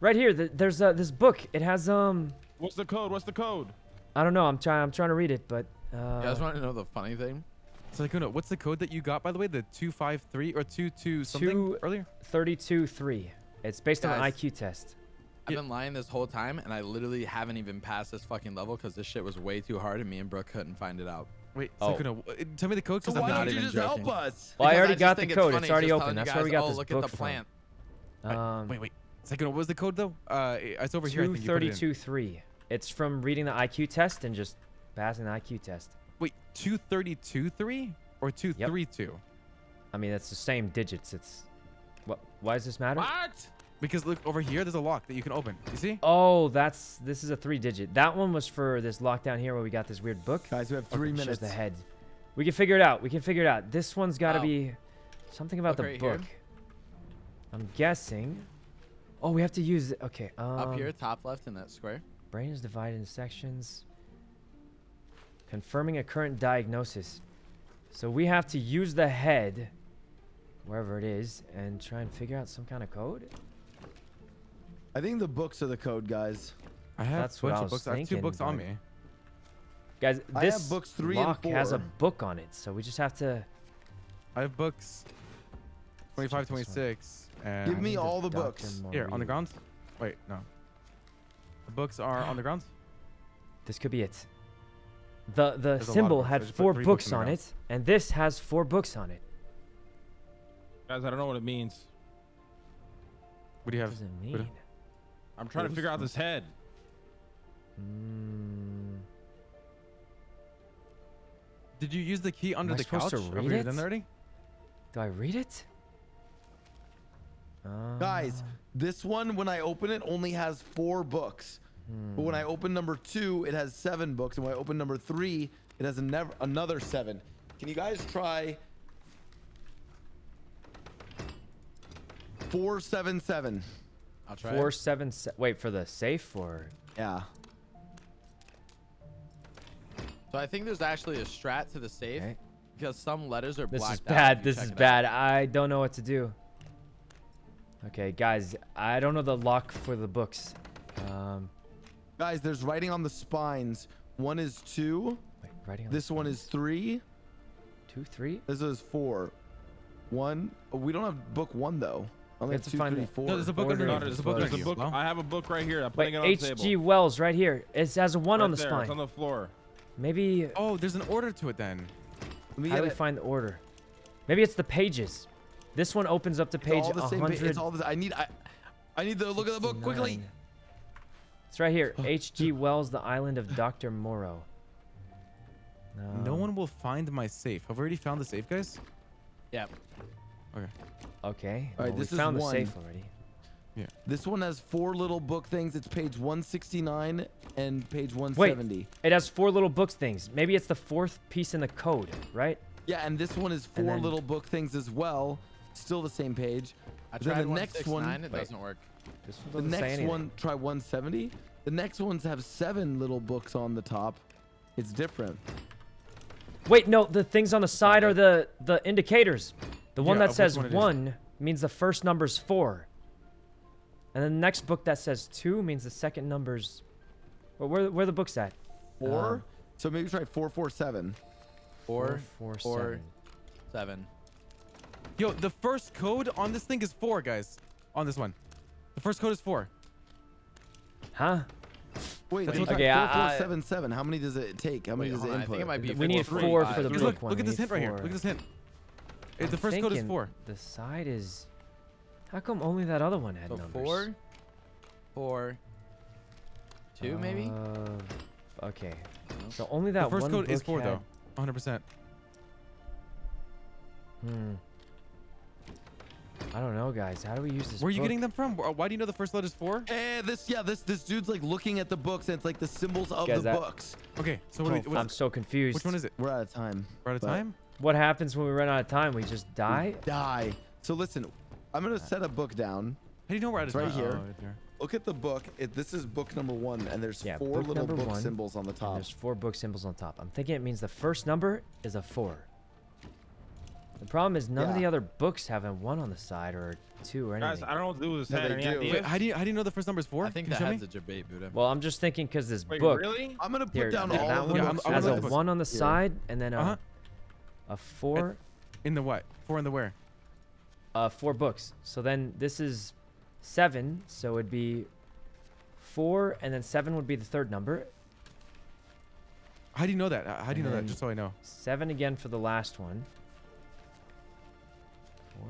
Right here. The, there's uh, this book. It has um. What's the code? What's the code? I don't know. I'm trying. I'm trying to read it, but. Uh, You guys want to know the funny thing? Sykkuno, what's the code that you got, by the way? The 253 or 22 something Two- earlier? 32 3. It's based on an IQ test. I've Yeah. been lying this whole time, and I literally haven't even passed this fucking level because this shit was way too hard, and me and Brooke couldn't find it out. Wait, Oh. Sykkuno, w- uh, tell me the code because why I'm not don't you even just joking. help us? Well, I already just got the code. funny It's already open. telling you That's where we got oh, this look book at the from. plant. I- Um, wait, wait. Sykkuno, what was the code though? Uh, it's over here. I think you put it 232 3. It's from reading the IQ test and just passing the IQ test. Wait, 232 3 or 232? I mean, it's the same digits. It's. What? Why does this matter? What? Because look over here, there's a lock that you can open. You see? Oh, that's this is a three digit. That one was for this lockdown here where we got this weird book. Guys, we have three It shows minutes. the head. We can figure it out. We can figure it out. This one's got to Oh. be something about Look the right here. book. I'm guessing. Oh, we have to use. Okay. Um, Up here, top left in that square. Brain is divided in sections. Confirming a current diagnosis. So we have to use the head, wherever it is, and try and figure out some kind of code. I think the books are the code, guys. I have That's a what bunch I of was books. I have two books on me. Guys, I have this books three and lock has a book on it, so we just have to. I have books 25, check this one. 26, and Give me all the Dr. books. here on the ground. Wait, no. The books are on the ground. *gasps* This could be it. The the There's a lot of symbol books. Had four books books on ground. it, and this has four books on it. Guys, I don't know what it means. What do you What have? does it What- mean? I'm trying to figure out this head. Mm, Did you use the key under I the supposed couch? to read we it? done that already? do I read it? Guys, Uh, this one, when I open it, only has four books. But when I open number two, it has seven books. And when I open number three, it has a never, another seven. Can you guys try 477? I'll try. four it. seven se- Wait for the safe or Yeah. So I think there's actually a strat to the safe Okay. because some letters are This is bad. This is it out. bad. I don't know what to do. Okay, guys, I don't know the lock for the books. Um, Guys, there's writing on the spines. One is two. wait, writing on the This one is three. two, three. This is four. One. oh, we don't have book one, though. I only have have to two, find three, four. No, there's a book Order underneath. There's a book. There's a book. I have a book right here. I'm Wait, it on the H.G. Wells right here. It has a one Right on the there, spine. It's on the floor. Maybe. Oh, there's an order to it then. Let me How do we it. find the order? Maybe it's the pages. This one opens up to It's page all the same pa- 100. It's all the, I need. I, I need to look at the book quickly. It's right here. H.G. Wells, The Island of Dr. Moreau. no Um, one will find my safe. Have already found the safe, guys? Yep. Okay. Okay. All right, well, this we is found the one. safe already. Yeah. This one has four little book things. It's page 169 and page 170. Wait, It has four little books things. Maybe it's the fourth piece in the code, right? Yeah, and this one is four then- little book things as well. Still the same page. I Then tried the next one- 169, It Wait. doesn't work. This one The doesn't say next one, try 170. The next ones have seven little books on the top. It's different. Wait, no, the things on the side are the the indicators. The one Yeah, that says one one means the first number's four. And then the next book that says two means the second number's. Well, where where are the books at? Four. Um, so maybe try 447. Four, four, four, seven. seven. Yo, the first code on this thing is four, guys. On this one. The first code is four. Huh? Wait, That's then what- try Okay, I- I- 4477. How many does it take? How many Wait, does it on, I input? think it might be We need four, four five. for the Because book look, one. look we at this hint right here. Look at this hint. It- I'm the first code is four. The side is. How come only that other one had So numbers? four, four, two maybe. Uh, okay. So only that The first one code is four, had- though. 100%. Hmm. I don't know, guys. How do we use this? Where are you book? getting them from? Why do you know the first letter is four? Eh, this yeah, this this dude's like looking at the books and it's like the symbols of Guys, the that- books. Okay, so what do we, I'm what's, so confused. which one is it? We're out of time. We're out of But- time? What happens when we run out of time? We just die? Die. So listen, I'm gonna set a book down. How do you know we're out of It's right time? here. Oh, right there. Look at the book. It, this is book number one, and there's Yeah, four book little book one, symbols on the top. there's four book symbols on top. I'm thinking it means the first number is a four. The problem is none of the other books have a one on the side or a two or anything. Guys, I don't know what to do with this No, they do. Wait, how do you how do you know the first number is four? I think Can that has me? a debate, Buddha. well, I'm just thinking because this Wait, book really? I'm gonna put here, down all of the one Yeah, I'm- I'm has a look at the one on the Here. side and then a, Uh-huh. A four, In the what? Four in the where? uh, four books. So then this is seven, so it'd be four, and then seven would be the third number. How do you know that? How do you know that? Just so I know. Seven again for the last one. Four.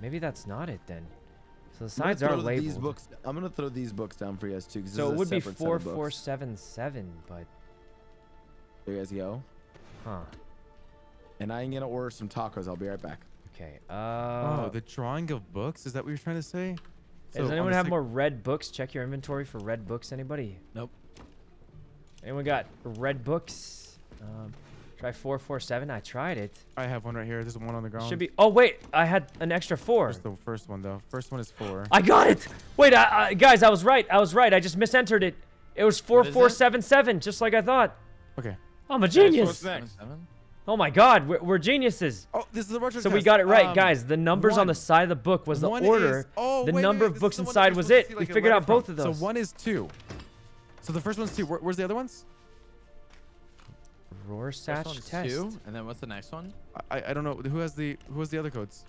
Maybe that's not it then. So the sides are throw labeled. These books. I'm gonna throw these books down for you guys too. 'cause so this it is would be separate set four of four books. seven seven, but There you guys go. huh? And I'm gonna order some tacos. I'll be right back. Okay. Uh, oh, the drawing of books. Is that what you're trying to say? So does anyone have more red books? Check your inventory for red books. Anybody? Nope. Anyone got red books? Um, try four four seven. I tried it. I have one right here. There's one on the ground. Should be. Oh wait, I had an extra four. Where's the first one though? First one is four. I got it. Wait, I, I, guys, I was right. I was right. I just misentered it. It was four What is four it? seven seven, just like I thought. Okay. I'm a Okay, so genius. what's next? Seven? Oh my God, we're, we're geniuses. Oh, this is the Rorschach So we got it right, Um, guys. The numbers on the side of the book was the One order. is- oh, the wait, number wait, of books the one that inside was it. see, We like, a figured letter out both from. of those. So one is two. So the first one's two. Where, where's the other ones? Rorschach First test. two, and then what's the next one? I, I don't know. Who has the Who has the other codes?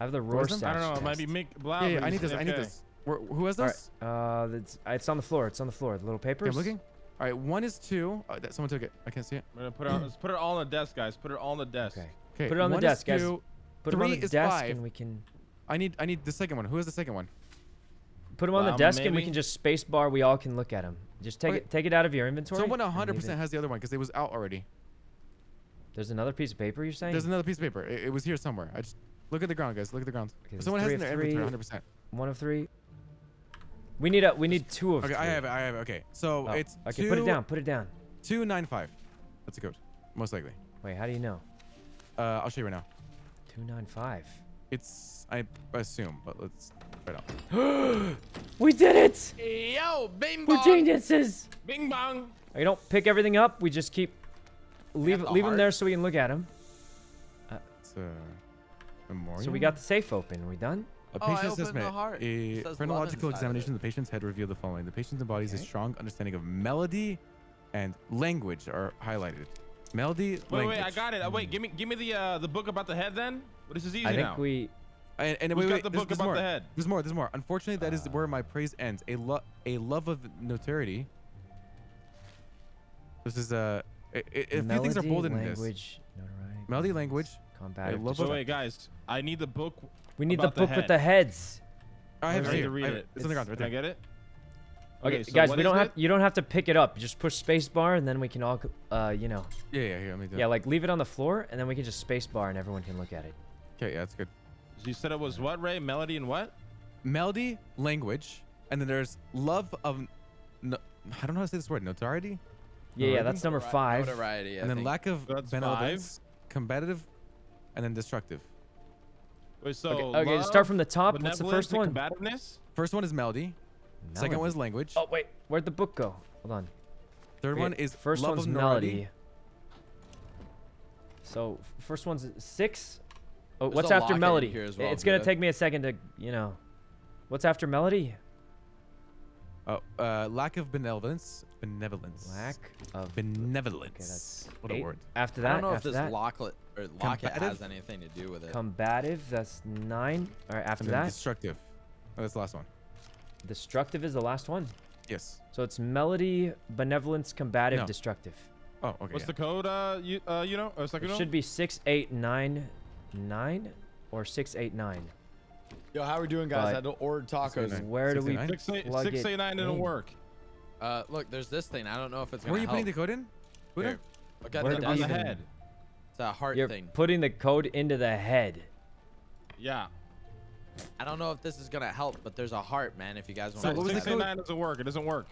I have the Where's Rorschach? I don't know. It might be test. Mick Blau. yeah, yeah. I need this. I need this. Where, who has this? right. Uh, it's, it's on the floor. It's on the floor. The little Okay, papers. I'm looking. All right, one is two. Uh, that, someone took it. I can't see it. We're gonna put it on. Let's put it all on the desk, guys. Put it all on the desk. Okay. Okay, Put it on the one is desk, guys. two. Put them on Three the is desk, five. and we can I need I need the second one. Who has the second one? put them on the Llama, desk, and we can just space bar. We all can look at them. Just take Okay. it. Take it out of your inventory. Someone 100% has the other one because it was out already. There's another piece of paper. You're saying? There's another piece of paper. It, it was here somewhere. I just look at the ground, guys. Look at the ground. Okay, Someone has it in of their inventory 100. percent One of three. We need a. We need two of. Okay, I have it. I have it. Okay, so Oh, it's okay. two, Put it down. Put it down. Two nine five. That's a code, most likely. Wait. How do you know? Uh, I'll show you right now. Two nine five. It's I assume, but let's try it out. *gasps* *gasps* We did it! Yo, bing We're geniuses. Bing bong. You don't pick everything up. We just keep leave the leave them there so we can look at them. Uh, It's a memorial. So we got the safe open. Are we done? A Oh, I patient the assessment. heart. A It says love phrenological inside of examination of the patient's head revealed the following: the patient embodies a strong understanding of melody and language are highlighted. Melody, Wait, language. wait, I got it. Uh, wait, give me, give me the uh, the book about the head then. Well, this is easy I think now. we. And, and Who's wait, got the book there's about more. the head? There's more. There's more. Unfortunately, that is Uh. where my praise ends. A lo- a love of notoriety. This is uh, a, a, a few things are melody, bolded in this. language, notoriety, Melody, language. combative. love So wait, guys, I need the book. We need the about the book with the heads. I have I it need to read I have it. It's on the ground right Can I get it? Okay, so guys, we don't have. it? You don't have to pick it up. Just push space bar, and then we can all, uh, you know, Yeah, yeah, here. Let me do. yeah, like leave it on the floor, and then we can just space bar, and everyone can look at it. Okay, yeah, that's good. So you said it was what, Ray? Melody and what? Melody, language, and then there's love of. No, I don't know how to say this word. Notoriety, Yeah, yeah, that's number five. Notoriety, I and then think. lack of That's benevolence, combative, and then destructive. Wait, so Okay, okay, love, start from the top. What's the first and one? Combativeness. First one is melody. Second one is language. Oh wait, where'd the book go? Hold on. Third Okay, one is first love one's of melody. melody. So first one's six. Oh, There's what's after melody? here as well, it's gonna take me a second to, you know. What's after melody? Oh, uh, lack of benevolence. Benevolence. Lack of. benevolence. Okay, that's what a eight. word. After that, I don't know if after this that, locklet or locket has anything to do with it. combative. That's nine. All right, after that, destructive. Oh, that's the last one. destructive is the last one. Yes. So it's melody, benevolence, combative, No. destructive. Oh, okay. What's yeah. the code? Uh, you, uh, you know, or It should be six, eight, nine, nine, or six, eight, nine. Yo, how are we doing, guys? But- I had to order tacos. Nine. Where do we 69? Six eight plug six it eight nine didn't in? work. Uh, look, there's this thing. I don't know if it's Where gonna are you putting the code in? Buddha? Here, Look at Where the do the head. It's a heart You're thing. putting the code into the head. Yeah. I don't know if this is gonna help, but there's a heart, man. If you guys want So to what was the six eight nine doesn't work. It doesn't work.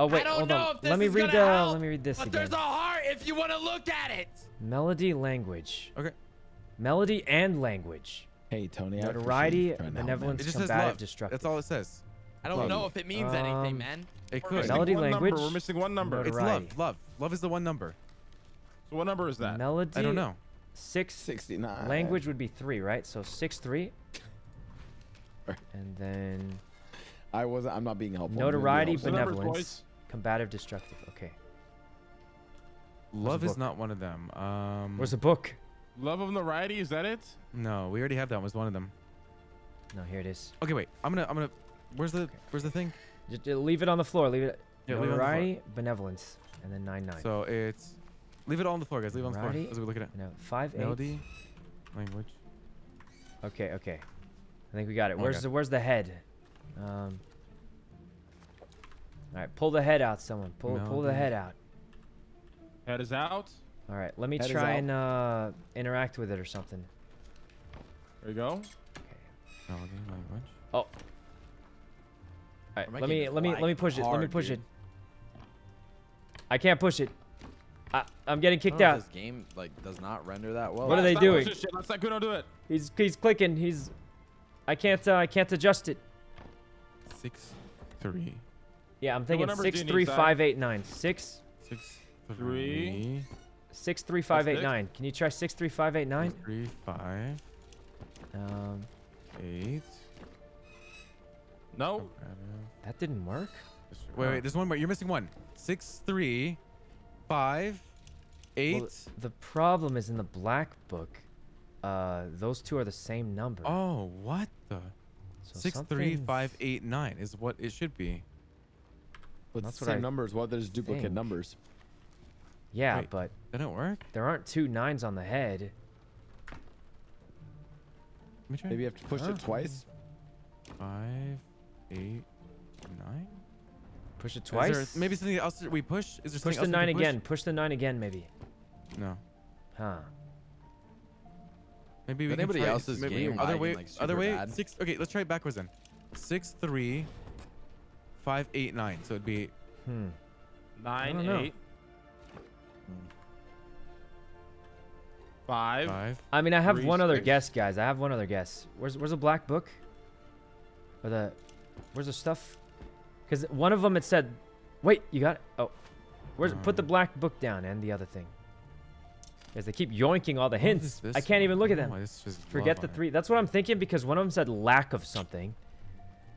Oh wait, don't hold know on. if this Let me read. gonna Uh, help, let me read this But again. there's a heart if you want to look at it. Melody, language. Okay. Melody and language. Hey, Tony. I appreciate you Notoriety, trying to help, man. benevolence, It just says combative, love. destructive. That's all it says. I don't Love. know if it means Um, anything, man. It could. Melody, language, Number. We're missing one number. notoriety. It's love. Love. Love is the one number. So what number is that? Melody. I don't know. Six. 69. Language would be three, right? So six, three. And then I wasn't. I'm not being helpful. Notoriety, helpful. the numbers, benevolence, combative, destructive. Okay. Love is not one of them. Um. Where's the book? Love of variety. Is that it? No, we already have that. Was one of them. No, here it is. Okay, wait. I'm gonna. I'm gonna. Where's the? Where's the thing? Just, uh, leave it on the floor. Leave it. Yeah, leave it on the floor. benevolence, and then nine nine. So it's. Leave it all on the floor, guys. Leave it on the floor Variety. as we look at it. no, five eight. Melody, language. Okay, okay. I think we got it. Where's Okay. the Where's the head? Um. All right, pull the head out, someone. Pull pull the head out. Head is out. All right, let me Head try and uh, interact with it or something. There you go. Okay. Melody language. All right, let me let me let me lag push it. Let me push dude. it. I can't push it. I, I'm getting kicked out. This game like does not render that well. What are they Stop doing? pushing Shit. Let's not do it. He's he's clicking. He's. I can't uh, I can't adjust it. Six, three, Yeah, I'm what thinking numbers do you six three Si? five eight nine six six, Three. three, six three five eight six? nine. Can you try six three five eight nine? three, five, Um, eight. No. that didn't work. Wait, wait. There's one more. You're missing one. Six, three, five, eight. Well, the problem is in the black book. Uh, those two are the same number. oh, what the? So Six, three, something- five, eight, nine is what it should be. But That's the what same I numbers. What there's duplicate think. numbers. Yeah, Wait. but Didn't it work? there aren't two nines on the head. Let me try. Maybe you have to push Huh. it twice. Five, eight, nine. Push it twice. there maybe something else we push? Is there push the else nine push? again. Push the nine again, maybe. No. Huh. Maybe we anybody try else's maybe game other way. like, other way. bad? Six. Okay, let's try it backwards then. Six, three, five, eight, nine. So it'd be Hmm. Nine, don't eight. Five. five. I mean, I have Three, one other six. guess, guys. I have one other guess. Where's Where's the black book? Or the Where's the stuff? Because one of them it said, wait, you got it. Oh, where's put the Um, black book down and the other thing. Because they keep yoinking all the hints. I can't even look at them. Oh, Forget the art. three. That's what I'm thinking because one of them said lack of something.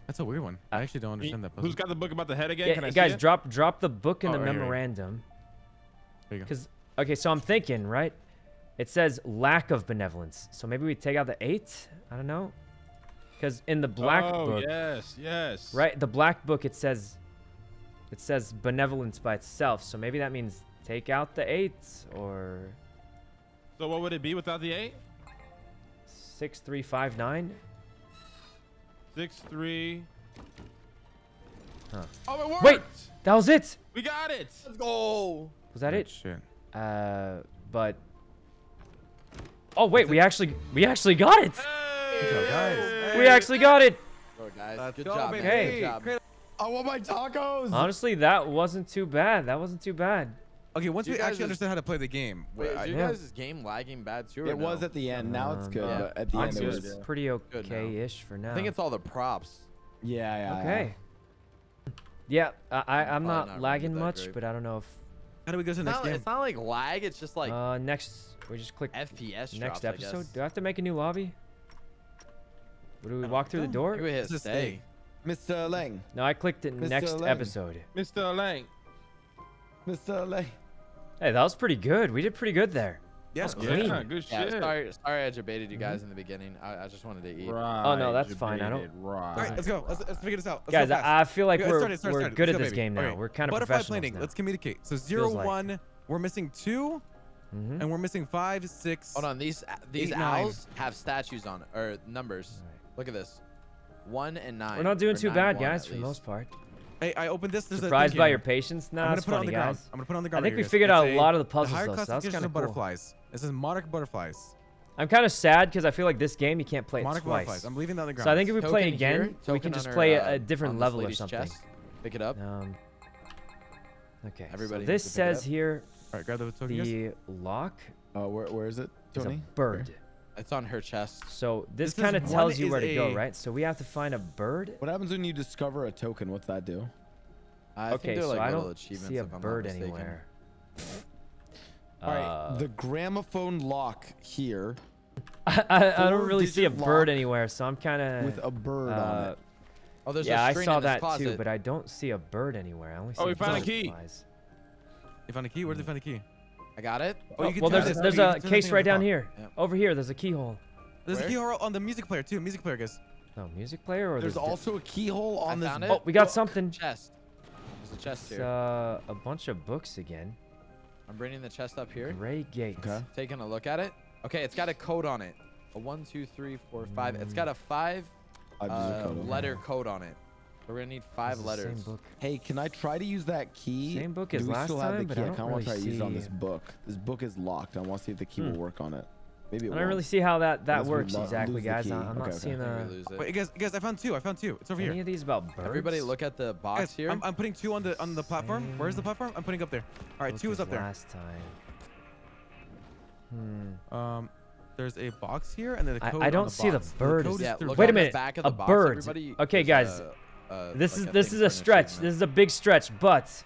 That's a weird one. I actually don't understand that. Who's got the book about the head again? Yeah, Can I see guys, it? drop drop the book in Oh, the right memorandum. There you go. Because okay, so I'm thinking right. It says lack of benevolence. So maybe we take out the eight. I don't know. Because in the black oh, book, yes, yes. right, the black book it says, it says benevolence by itself. So maybe that means take out the eight or So what would it be without the eight? six three five nine. Six, three. Huh. Oh, it worked. Wait! That was it. We got it. Let's go. Was that Good it? Shit. Uh, but. Oh wait, we actually we actually got it. Hey! Guys. We actually got it. Go, guys. Let's Good go, job, man. baby. Good job. I want my tacos. Honestly, that wasn't too bad. That wasn't too bad. Okay, once You we actually is- understand how to play the game, Wait, I- is your Yeah. guys' game lagging bad too? Or it was at the end. Now it's good. yeah. At the I'm end, it was. yeah. pretty okay-ish for now. I think it's all the props. Yeah, yeah. okay. Yeah, I, I I'm Probably not not lagging much, great. but I don't know if how do we go to the It's next not, game? it's not like lag. It's just like uh next we just click FPS. next drops, episode. Do I have to make a new lobby? Or do we don't walk through the door? Maybe we hit It's stay. Mr. Lang. No, I clicked it Mr. next Lang. episode. Mr. Lang. Mr. Lang. Hey, that was pretty good. We did pretty good there. Yeah. That's yeah. clean. Yeah, good Yeah, shit. sorry, sorry, I debated you guys in the beginning. I, I just wanted to eat. Right. Oh, no, that's fine. I don't- debated, Right. All right, let's go. Let's, let's figure this out. Let's Guys. I, I feel like Okay, we're, start it, start it, we're start it. good Let's at go, this baby. game now. Alright, We're kind of Butterfly professionals planning. now. Let's communicate. So zero like. one, we're missing two, Mhm. and we're missing five, six. Hold on, these these Eight, nine. owls have statues on or numbers. Look at this, one and nine. We're not doing too nine, bad, one, guys, for the most part. Hey, I opened this. There's a Surprised thing by here. your patience? Nah, I'm gonna that's put it on funny, the ground. guys. I'm gonna put it on the I think right we figured out a lot of the the puzzles, higher though, so that was kind of of cool. butterflies. It says monarch butterflies. I'm kind of sad because I feel like this game you can't play it Monarch twice. butterflies. I'm leaving that on the ground. So I think if we play Token again, here, we can just her, play uh, a, a different level or something. chest. Pick it up. Um, okay. Everybody so this to pick it says here All right, grab the token. guys. the lock Uh, where, where is it, Tony? a bird. It's on her chest. So this, This kind of tells you where to go, right? So we have to find a bird. What happens when you discover a token? What's that do? I okay, think so like I don't achievements. see a if I'm not bird anywhere. All right, Uh, the gramophone lock here *laughs* I, I, I don't really see a bird anywhere, so I'm kind of. with a bird on uh, it. Oh, there's yeah, a I string saw in that closet. too, but I don't see a bird anywhere. I only see Oh, we found a key. butterflies. You found a key. Where did you find the key? I got it. Oh, you can well, there's this- there's a turn case thing right down here. Yep. Over here, there's a keyhole. There's Where? a keyhole on the music player too. Music player, guys. No, music player or There's di- also a keyhole on I this. found it. Oh, we got book. something. Chest. There's a chest It's here. uh, a bunch of books again. I'm bringing the chest up here. Gray Gate. Okay. Taking a look at it. Okay, it's got a code on it. A one, two, three, four, five. It's got a five I just uh, code on it. letter code on it. We're gonna need five This is the letters. Same book. Hey, can I try to use that key? Same book Do as we last still have time, the but key? I I don't kind of want to try really to use it on this book. This book is locked. I want to see if the key will Hmm. work on it. Maybe it I won't. don't really see how that that Unless works exactly, guys. I- I'm not Okay, okay. seeing I think we lose it. Wait, guys, guys, I found two. I found two. It's over any here. of these about birds. Everybody look at the box Guys, here. I'm, I'm putting two on the on the platform. Where's the platform? I'm putting up there. All right, book two is up there. Last time. Hmm. Um, there's a box here, and then the code I on don't the see the bird code is is yeah, look Wait a minute, back of a box, bird. everybody. Okay, guys, a- a- This like is a this is a stretch. This is a big stretch, but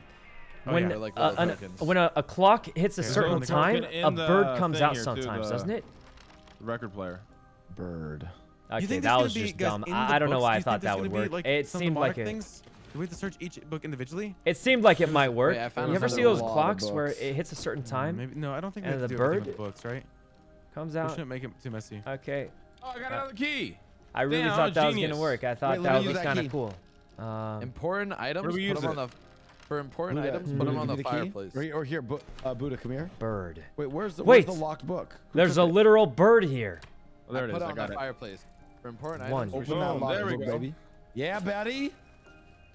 Oh, when yeah. Like a- an- when a, a clock hits a Okay, certain time, a bird comes out here, too, sometimes, doesn't it? Record player. Bird. Okay, you think that was be, just guys, dumb. I, I don't know why do I thought that would work. like, It seemed like it. things. Do we have to search each book individually? It seemed like it might work. Wait, I found you ever see those clocks where it hits a certain time, Maybe no. I don't think we And have to the do everything bird? with books, right? comes We out? shouldn't make it too messy. Okay. Oh, I got Uh, another key. I really Damn, thought that was gonna work. I thought let that me use was kind of cool. Um, Important items. Where we put use them on the. For important Buddha, items, put Buddha, them on give the fireplace. Or, or here, Bu- uh, Buddha, come here. bird. Wait, where's the Wait. where's the locked book? Who There's a it? literal bird here. Oh, there I it put is. it I got the it. fireplace. For important One. items. we Open should- that Boom, locked there we book, go. baby. Yeah, Betty.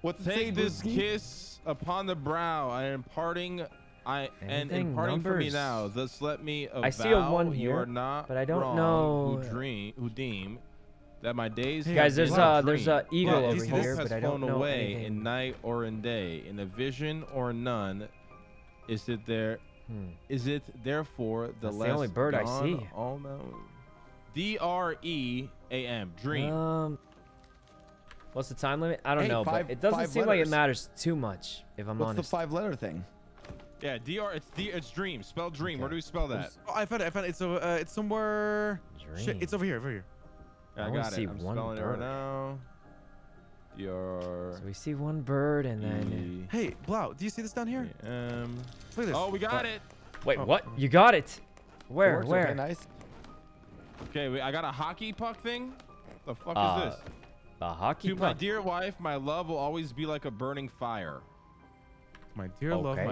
What's it say, Take this kiss upon the brow. I am parting I and Anything imparting for me now. Thus let me avow I see a one you here, are not but I don't wrong know- Who dream? Who deem that my days Hey, Guys, there's been uh a there's a eagle Yet over here, but I don't flown know away anything. in night or in day, in a vision or none. Is it there? Hmm. Is it therefore the That's the only bird I see. All know. D R E A M. Dream. Um, what's the time limit? I don't Hey, know, five- but it doesn't five seem like it matters too much. If I'm What's honest. the five-letter thing? yeah, D R. It's D. It's dream. Spell dream. Where do we spell that? Oh, I found it. I found it. It's over. Uh, it's somewhere. Shit, Dream. it's over here. Over here. Yeah, I I only got see it. I'm one spelling it bird. right now. D R So we see one bird and then. E Hey, Blau, do you see this down here? M. Look at this. Oh, we got it. Wait, Oh. what? You got it? Where? Works, Where? Okay, nice. Okay, wait, I got a hockey puck thing. The fuck Uh, is this? A hockey puck? To my dear wife, my love will always be like a burning fire. My dear love, my.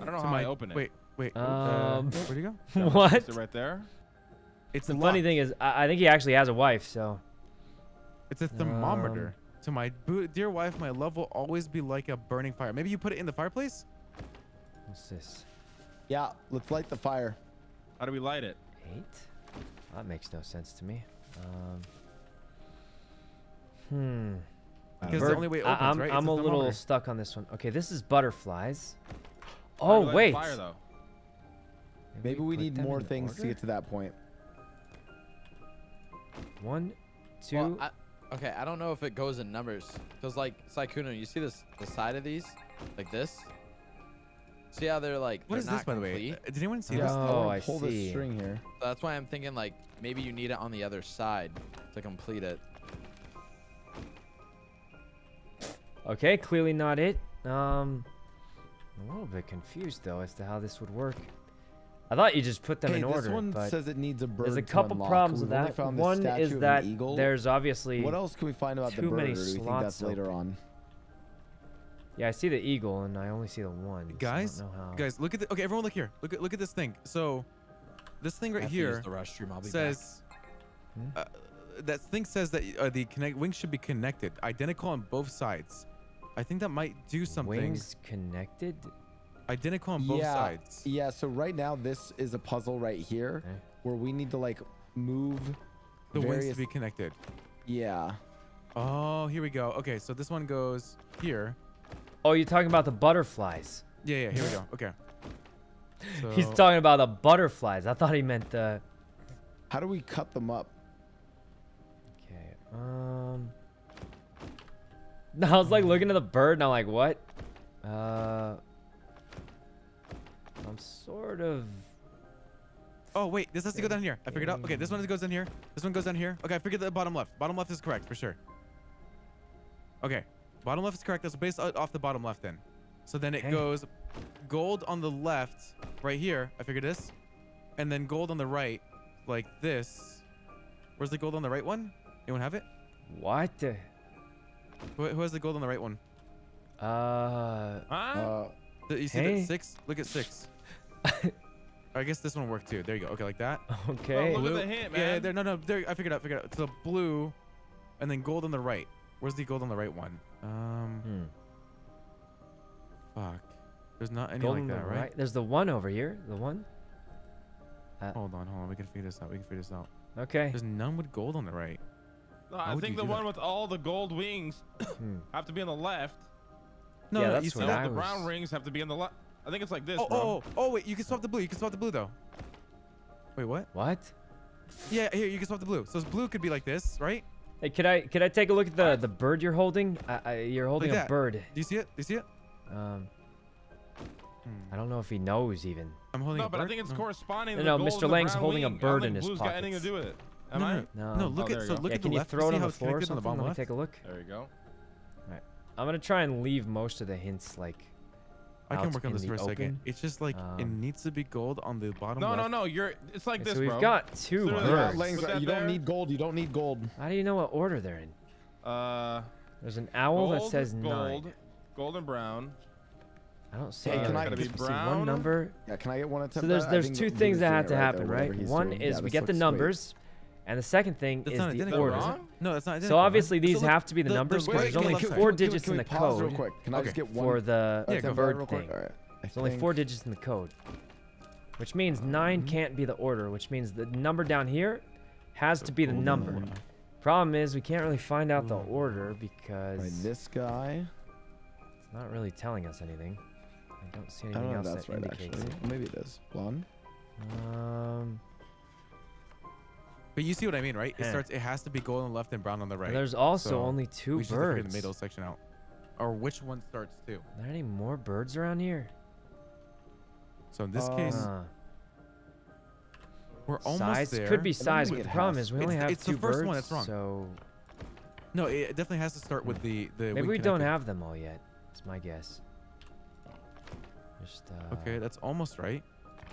I don't know to how my, I open it. Wait, wait. Um, uh, where'd you go? *laughs* What? gonna place it right there. It's The a funny thing is, I, I think he actually has a wife. So It's a thermometer. to my dear wife, my love will always be like a burning fire. Maybe you put it in the fireplace. what's this? Yeah, let's light the fire. How do we light it? Eight? That makes no sense to me. Um. Hmm. Because Bird- the only way it I- opens, I'm, right? I'm it's a little stuck on this one. Okay, this is butterflies. Oh we light the wait. Fire though. Maybe we put need more in things to get to that point. One, two. Well, I, okay, I don't know if it goes in numbers. Cause like Sykkuno, you see this the side of these, like this. See how they're like. What they're is this, not by the way? Did anyone see Yeah, this? Oh, wanna I pull see. this string here. So that's why I'm thinking like maybe you need it on the other side to complete it. Okay, clearly not it. Um, I'm a little bit confused though as to how this would work. I thought you just put them Hey, in this order, one but says it needs a bird. there's a couple unlock. problems with that. found One is that eagle. there's obviously What else can we find about the too bird? many or do we think slots that's later on? yeah, I see the eagle and I only see the one. so I don't Guys, know how. Guys, look at the. Okay, everyone, look here. Look at look at this thing. So, this thing right have to use here the restroom. I'll be says. Hmm? Uh, that thing says that uh, the connect wings should be connected, identical on both sides. I think that might do something. Wings connected. Identical on both yeah, sides. yeah. So right now this is a puzzle right here Okay. where we need to like move The wings various. to be connected. yeah. Oh, here we go. Okay, so this one goes here. Oh, you're talking about the butterflies. Yeah, yeah. Here we go. Okay. *laughs* He's talking about the butterflies. I thought he meant the. How do we cut them up? Okay. Um. *laughs* I was like looking at the bird and I'm like, what? Uh. I'm sort of. Oh wait, this has to go down here. I figured out. Okay, this one goes down here. This one goes down here. Okay, I figured the bottom left. Bottom left is correct for sure. Okay, bottom left is correct. That's based off the bottom left then. So then it Okay. goes gold on the left, right here. I figured this, and then gold on the right, like this. Where's the gold on the right one? Anyone have it? What? the- Who, who has the gold on the right one? Uh. Huh? Uh, The- you see Hey. that six? Look at six. *laughs* I guess this one worked too. There you go. Okay, like that. Okay. look at the hint, Yeah, yeah, there, no, no, there. I figured out, figured out. So blue, and then gold on the right. Where's the gold on the right one? Um, Hmm. fuck. There's not any Gold like on the that, right? There's the one over here. The one. Hold on, hold on. We can figure this out. We can figure this out. Okay. There's none with gold on the right. No, I think the one that? with all the gold wings *coughs* Hmm. have to be on the left. No, Yeah, no, that's you see what and? I all the brown was- rings have to be in the left. I think it's like this, Oh, bro. oh, oh, oh, wait. You can swap the blue. You can swap the blue though. Wait, what? What? Yeah, here you can swap the blue. So blue could be like this, right? Hey, could I could I take a look at the the bird you're holding? I, I, you're holding a that. bird. Do you see it? Do you see it? Um, Hmm. I don't know if he knows even. I'm holding No, a but I think it's corresponding No, no, the Mr. Lang's holding a wing. I bird in think his blue's got anything to do with it. Am no, I? no, No. no. Oh, Look there at you so go. look yeah, at the left. can you throw it on the it's floor or on the something? bottom Let me left? take a look. There you go. I'm gonna try and leave most of the hints like. I can out work on this the for a second. It's just like it Um, needs to be gold on the bottom No, left. no, no. You're. It's like Okay, this, so we've bro. got two Literally, Yeah, birds. Lang's Put right. that You don't there. need gold. You don't need gold. How do you know what order they're in? Uh, There's an owl that says gold, nine. gold and brown. I don't see. Hey, any can I numbers. get see one number. Yeah, can I get one attempt? So there's at there's two things that have to happen, right? One is we get the looks sweet. numbers, and the second thing That's is not the order. it? Wrong? No, that's not So obviously these So have to be the, the- numbers because there's only four Can we- digits in the pause real code quick? Can I just get one for the, Yeah, the go for it bird thing. All right. There's only four digits in the code, which means 9 Mhm. can't be the order, which means the number down here has to be the number. one. Problem is we can't really find out the order All right, because this guy. it's not really telling us anything. I don't see I don't anything know if else that's that right, indicates actually. Well, Maybe it is. One. Um, But you see what I mean, right? It starts. It has to be gold on the left and brown on the right. and there's also So, only two we just have to figure birds. the middle section out, or which one starts too. Are there any more birds around here? So in this Um, case, Uh, we're almost size there. could be size, but the problem is we to. only It's- have it's the first birds. one that's wrong. So No, it it definitely has to start with the the. maybe we don't have them all yet. It's my guess. Just uh, Okay, that's almost right.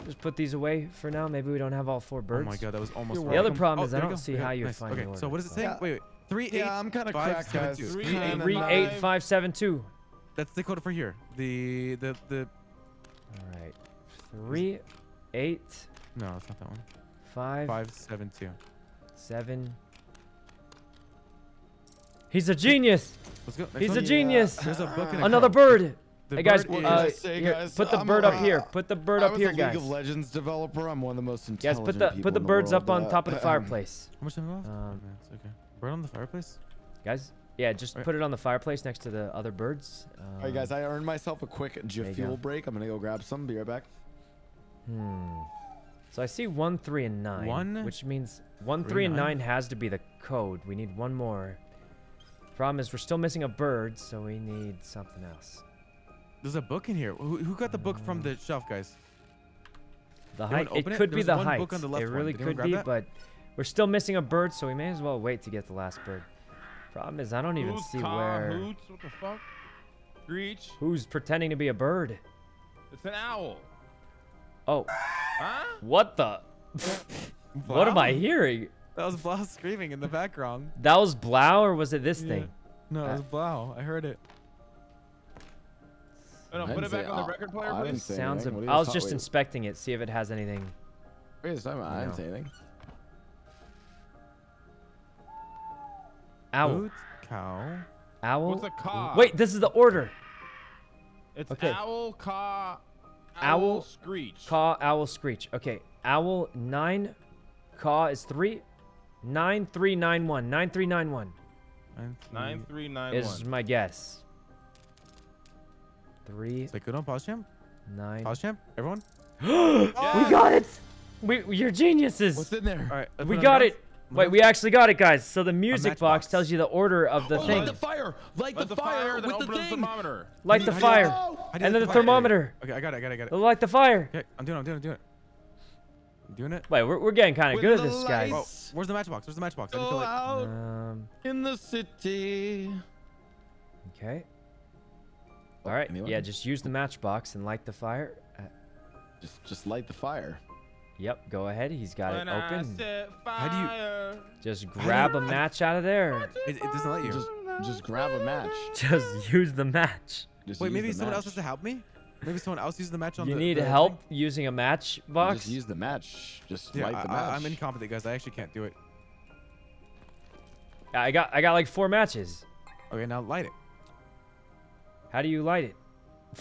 Just put these away for now. Maybe we don't have all four birds. Oh my god, that was almost. You're right. The other oh, welcome. problem Oh, is I don't go. see Okay, how you nice. find Okay, order. so what does it say? Yeah. Wait, wait. Three eight. Yeah, I'm kind of cracked, seven, guys. two. Three, Kinda eight, Three not- eight five seven two. That's the code for here. The the the. All right. Three, eight, No, it's not that one. five, Five seven two. seven. He's a genius. Let's go. Next He's one. a genius. There's a book and a Another code. bird. The hey guys, bird What is- can I uh, say, here, guys? put the I'm bird a- up here. Put the bird I up was here, a League guys. of Legends developer. I'm one of the most Guys, intelligent put the people put the in birds world, up on uh, top of the um, *clears throat* fireplace. How much time left? Um, That's okay. Bird on the fireplace. Guys, yeah, just Right. put it on the fireplace next to the other birds. All right, guys. Um, I earned myself a quick G fuel break. I'm gonna go grab some. Be right back. Hmm. So I see one, three, and nine. One, which means one, three, three, and nine. nine has to be the code. We need one more. Problem is, we're still missing a bird, so we need something else. There's a book in here. Who, who got the book from the shelf, guys? The Anyone height. It open it? could be the one height. book on the left it really Did anyone could be, that? but we're still missing a bird, so we may as well wait to get the last bird. Problem is, I don't even Hoots, see caw, where. Hoots, what the fuck? Screech. Who's pretending to be a bird? It's an owl. Oh, Huh? what the? *laughs* What am I hearing? That was Blau screaming in the background. That was Blau, or was it this Yeah. thing? No, Uh, it was Blau. I heard it. Oh, no, put it back say- on the record player, I didn't please. Sounds. Of, What are you I was just wait. inspecting it, see if it has anything. Wait, this time I didn't No. say anything. Owl. Boot, cow. Owl. What's a caw? Wait, this is the order. It's Okay. owl, caw, Owl, owl, screech. Caw, owl, screech. Okay, owl nine, caw is three, nine three nine one. Nine three nine one Nine, Nine three- three nine is my guess. Three Is that good on pause champ? nine. Pause champ? Everyone? *gasps* We got it. We, you're geniuses. What's in there? All right. we got it. ground. Wait, we actually got it, guys. So the music matchbox. box tells you the order of the oh, thing. light the fire! Light Let the, the fire, with open the the thing. thermometer. Light the How do you- fire. How And then the fire? thermometer. Okay, I got it. I got it. I got it. Light the fire. Okay, I'm doing it. I'm doing it. I'm doing it. I'm doing it. Wait, we're, we're getting kind of good at the this, guys. Oh, where's the matchbox? Where's the matchbox? I need to Go light. out Um, in the city. okay. All right. Yeah, just use the matchbox and light the fire. Uh, Just, just light the fire. yep, go ahead. He's got When it I open. set How do you- Just grab you- a match out of there. It, it doesn't let you. Just, just grab a match. *laughs* Just use the match. Just Wait, maybe the someone else has to help me. Maybe someone else uses the match on You the. need the help thing? using a You matchbox? Just use the match. Just Yeah, light the match. I, I'm incompetent, guys. I actually can't do it. I got I got like four matches. Okay, now light it. How do you light it?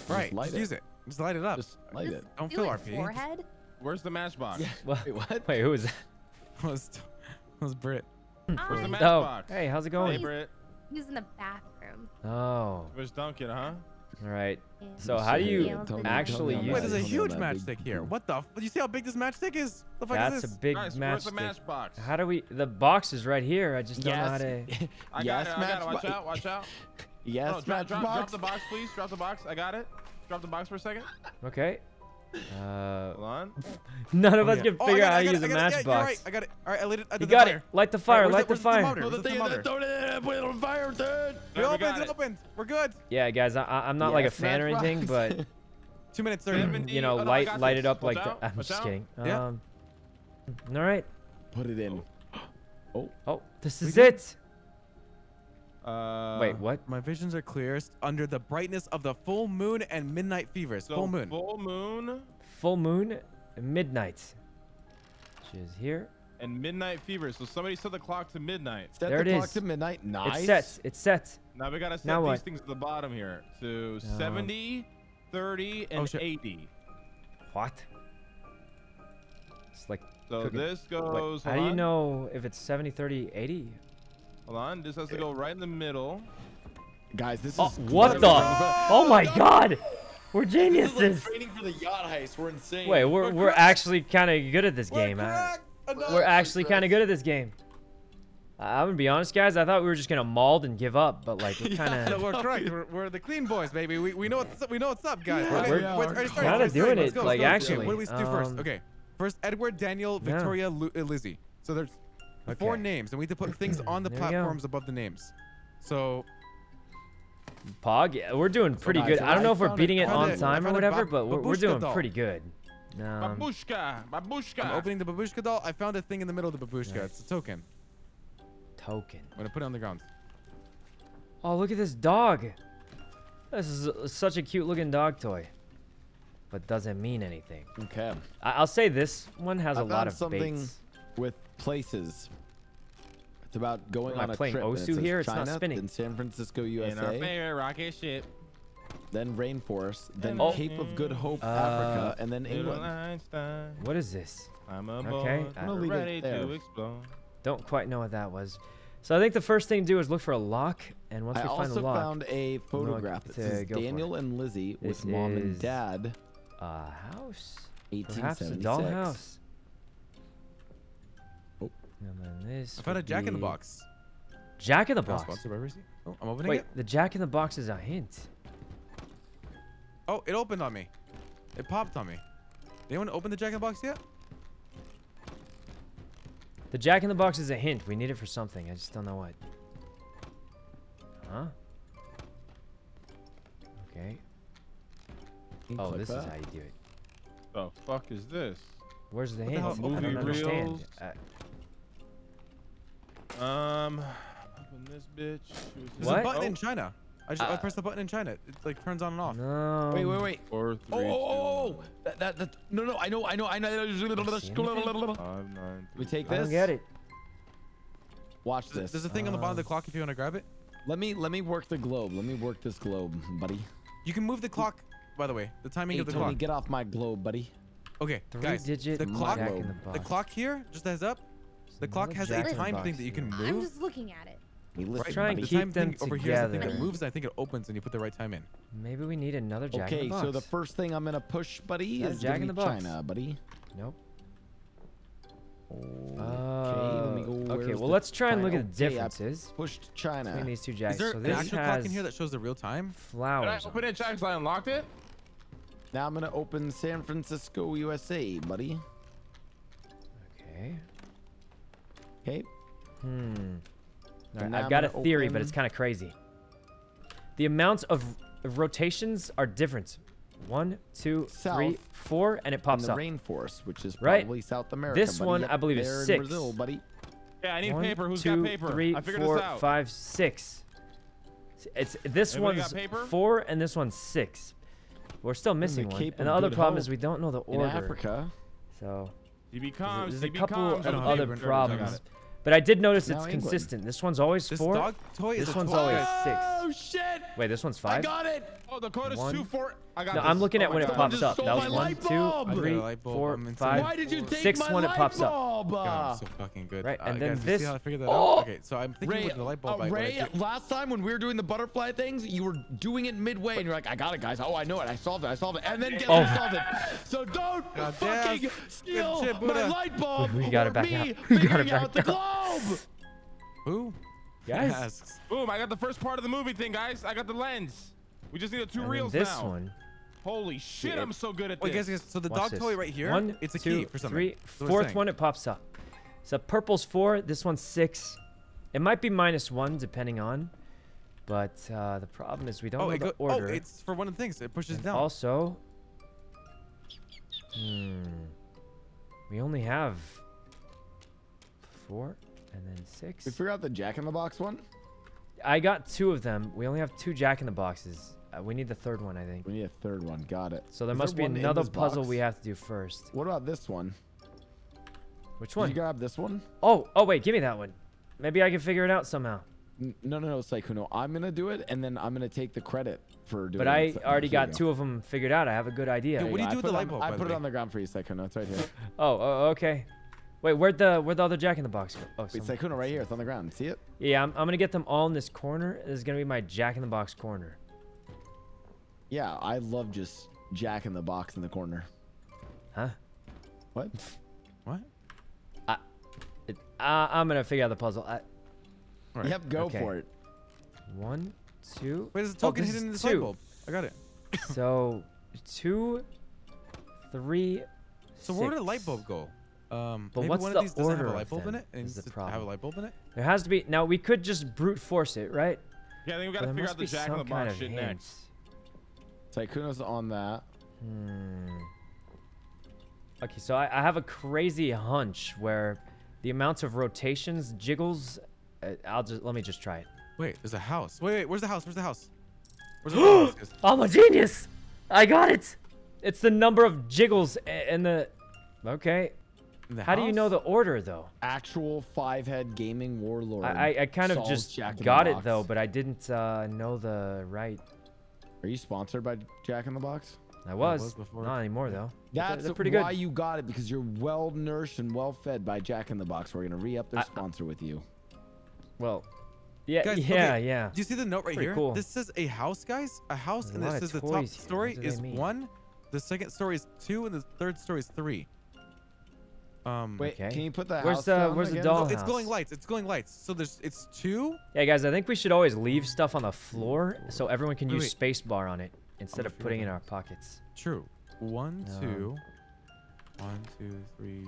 Right. light Just it. use it. Just light it up. Just light Just it. Don't do fill it RP. forehead. Where's the matchbox? Yeah. Well, Wait, what? wait, who is that? *laughs* was was Brit. Where's the hmm. I Oh, matchbox? hey, how's it going? Hey, going? Britt. use in the bathroom. Oh, Where's Duncan, huh? all right. and So how do you Yeah, tell me- actually use Wait, there's a this? it. Tell me huge matchstick here. What the? F- you see how big this matchstick is? The fuck That's is a this? big Guys, where's the matchstick. matchbox? How do we? The box is right here. I just don't know how to. Yes. *laughs* I got yes, it. I got it. Watch out. Watch out. *laughs* Yes, no, drop, drop, drop the box, please. Drop the box. I got it. Drop the box for a second. Okay. Uh, Hold on. none of Oh, us yeah. can Oh, figure got out how it, to I use got a it, I got it. Yeah, you're matchbox. right. I got it. All right, I lit it. I You did got the it. fire. Light the All fire. right, Light the the fire. thermometer? Throw the the thing in Throw it. Put it on fire, dude. It we opened. got It it. opened. We're good. Yeah, guys, I, I- I'm not like a fan or anything, but. Two minutes thirty. You know, Oh, no, I light light it up like that. I'm just kidding. Yeah. Um, all right. Put it in. Oh, Oh, this is it. Uh, Wait, what? My visions are clearest under the brightness of the full moon and midnight fevers. So full moon. Full moon Full moon, midnight. Which is here. and midnight fever. So somebody set the clock to midnight. Set There the it clock is. to midnight. Nice. It's set. It's set. Now we gotta set Now these what? things at the bottom here to Um, 70, 30, and Oh, 80. What? It's like. So cooking- this wait, goes. how hold do you know if it's 70, 30, 80? Hold on. This has to go right in the middle. Guys, this Oh, is what the? Oh my god! We're This is like geniuses. training for the yacht heist. We're insane. Wait, we're we're actually kind of good at this game. I- We're actually kind of good at this game. I- I'm gonna be honest, guys. I thought we were just gonna mauled and give up, but like we're *laughs* kind No, of we're correct. We're, we're the clean boys, baby. We, we know what's up. We know what's up, guys. Yeah, Okay, we wait, are. wait, already started, Kinda doing Let's it, go, like, let's. Okay, actually. what do we do first? Um, Okay, first Edward, Daniel, Yeah. Victoria, Lu- uh, Lizzie. So there's four names, and we need to put things *clears throat* on the There go. platforms above the names. So Pog. Yeah, we're doing pretty guys, good. I don't know if we're beating a- it on a- time or whatever, but we're, we're doing doll. pretty good. Um, Babushka. Babushka. I'm opening the babushka doll. I found a thing in the middle of the babushka. Nice. It's a token. token. I'm gonna put it on the ground. Oh, look at this dog. This is such a cute looking dog toy, but doesn't mean anything. Okay. I- I'll say this one has I a lot found of something baits. with places. It's about going Am on a playing trip. and it Osu says here? It's not spinning. Then San Francisco, USA. In our USA. favorite rocket ship. Then rainforest. Then Oh. Cape of Good Hope, Uh, Africa, and then England. Einstein. What is this? I'm a Okay. I'm gonna leave it ready there. to explode. Don't quite know what that was. So I think the first thing to do is look for a lock, and once I we find also the lock, found a photograph that to says go for it. Daniel and Lizzie This with mom and dad, a house, perhaps a 1876. dollhouse. And then this. I found a would Jack in the Box. Jack in the Not box. sponsored by Reese. Oh, I'm opening it. Wait, it. the Jack in the box is a hint. Oh, it opened on me. It popped on me. Anyone open the Jack in the Box yet? The Jack in the box is a hint. We need it for something. I just don't know what. Huh? Okay. Oh, click this is how you do it. The fuck is this? Where's the What the hint? hell? I don't understand. reels. Uh, Uh, Um, open this bitch. There's What? a button Oh, in China. I just I Uh, pressed the button in China. It like turns on and off. no. Wait, wait, wait. Four, three, Oh, two, oh, oh, oh. That, that, that, no, no, I know, I know, I know. see anything? five, nine, We three, take I don't get it. Watch this. there's a thing on the bottom of the Uh, clock if you want to grab it. Let me, let me work the globe. Let me work this globe, buddy. You can move the clock. By the way, the timing Hey, of the Tony, clock. get off my globe, buddy. Okay, Three guys. digit the clock, the the clock here, just a heads up. The clock has a in time box thing that you can move. I'm just looking at it. Hey, listen, try and buddy. The keep time them thing over here is I think it together. moves. and I think it opens and you put the right time in. Maybe we need another Jack in Okay, the box. Okay, so the first thing I'm gonna push, buddy, That is Jack in the box. China, buddy. Nope. Okay, let me go. Uh, okay, where's well let's try and look at the Okay, differences pushed China. between these two jacks. Is jacks. there so an this actual clock in here that shows the real time? Did I flowers. on open it. it, Jack? So I unlocked it? Now I'm gonna open San Francisco, USA, buddy. Okay. Okay. Hmm. All right, now I've got a gonna theory, but it's kind of crazy. The amounts of, of rotations are different. One, two, three, South. four, and it In pops the up. rainforest, which is Right. probably South America. This buddy. one, Yep, I believe, is there in six. Brazil, buddy. Yeah, I need One, paper. Who's two, got paper? three, I figured four, this out. five, six. It's this Anybody one's got paper? four and this one's six. We're still missing one. And the other Good problem is we don't know the order. In. Africa. So there's, comms. there's a couple of I don't other paper. Problems. But I did notice Now it's England. consistent. This one's always This four. dog toy This one's always six. Oh shit! Wait, this one's five. I got it. Oh, the code is One. two four. I got No, this. I'm looking Oh at my when it God. pops up. That was my one, light two, bulb. I got light bulb. four, I'm inside. five, Why did you take six my when it light pops up. bulb? God, Uh, I'm so fucking good. Right, Uh, and guys, then you this- See how I figured that Oh! out? Okay, so I'm thinking Ray, with the light bulb. uh, I- what I Ray, last time when we were doing the butterfly things, you were doing it midway, and you're like, "I got it, guys. Oh, I know it. I solved it. I solved it." And then guess Oh. solved it? So don't God fucking damn. steal shit, my light bulb. We got it back me *laughs* out. We got it back out the out. globe. Who? Guys. Asks. Boom! I got the first part of the movie thing, guys. I got the lens. We just need the two And then reels this now. one. Holy shit! Yeah. I'm so good at Wait, this. guys, guys, so the Watch dog this. toy right here, One, it's a two, key for something. three, That's what I'm fourth saying. one it pops up. So purple's four. This one's six. It might be minus one depending on. But uh, the problem is we don't Oh, know it the go, oh, order. it's for one of the things. It pushes And down. Also, hmm, we only have four and then six. We figure out the Jack in the Box one. I got two of them. We only have two Jack in the Boxes. Uh, we need the third one, I think. We need a third one. Got it. So there Is must be another puzzle box? we have to do first. What about this one? Which Did one? you grab this one? Oh, oh wait, give me that one. Maybe I can figure it out somehow. N- No, no, no, Sykkuno. I'm gonna do it, and then I'm gonna take the credit for doing it. But. I So- already got go. two of them figured out. I have a good idea. Dude, what do you I do with the it light bulb, I by put it on the ground for you, Sykkuno. It's right here. *laughs* Oh, oh, okay. Wait, where'd the where'd the other Jack in the Box go? Oh, Wait, some- Sykkuno, right here. It's on the ground. See it? Yeah, I'm, I'm gonna get them all in this corner. This is gonna be my Jack in the Box corner. Yeah, I love just Jack in the Box in the corner. Huh? What? What? It, uh, I'm gonna figure out the puzzle. I, All right. Yep, go Okay. for it. one, two. Wait, there's a Oh, token this hidden in is this light two. bulb. I got it. so, two, three. So where did the light bulb go? Um, But maybe wits one the of these doesn't have order a light bulb in them it, and is the needs to have a light bulb in it. There has to be. Now we could just brute force it, right? yeah, I think we But gotta figure out the Jack in the some kind Box of shit hint. next. Sykkuno's on that. Hmm. Okay, so I, I have a crazy hunch where the amount of rotations, jiggles. Uh, I'll just let me just try it. Wait, there's a house. Wait, wait, where's the house? Where's the house? Where's the house? *gasps* I'm a genius. I got it. It's the number of jiggles a- and the. Okay. In the How do you know the order though? Actual five-head gaming warlord. I I, I kind of just Jack got it Box. though, but I didn't uh, know the right. Are you sponsored by Jack in the Box? I was. was before. Not anymore though. But they're- That's they're pretty why good. you got it because you're well nourished and well fed by Jack in the Box. We're gonna re-up their I- sponsor with you. Well. Yeah. Guys, yeah. okay, Yeah. Do you see the note right Pretty here? cool. This says a house, guys. A house, There's a and this it of says the top story What do they is mean? one, the second story is two, and the third story is three. Um, Wait, Okay. can you put that? Where's house the- down where's the again? doll? Oh, it's glowing lights. It's glowing lights. So there's it's two. Yeah, guys. I think we should always leave stuff on the floor so everyone can Wait, use wait. space bar on it instead of putting it it in our pockets. True. One, Um, two, one, two, three.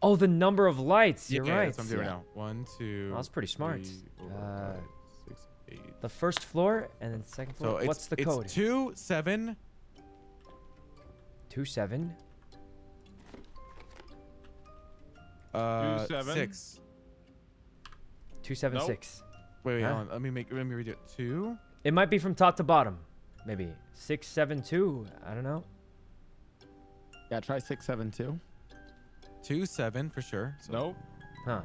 Oh, the number of lights. You're yeah, right. That's what I'm doing Yeah. now. One, two. Well, that's pretty smart. three, four, Uh, five, six, eight. The first floor and then second So floor. it's, What's the it's code? two, seven. Two seven. Uh, seven. six. Two seven Nope. six. Wait, wait, Huh? hold on. Let me make. Let me redo it. Two. It might be from top to bottom. Maybe six seven two. I don't know. Yeah, try six seven two. Two, seven for sure. So, Nope. Huh.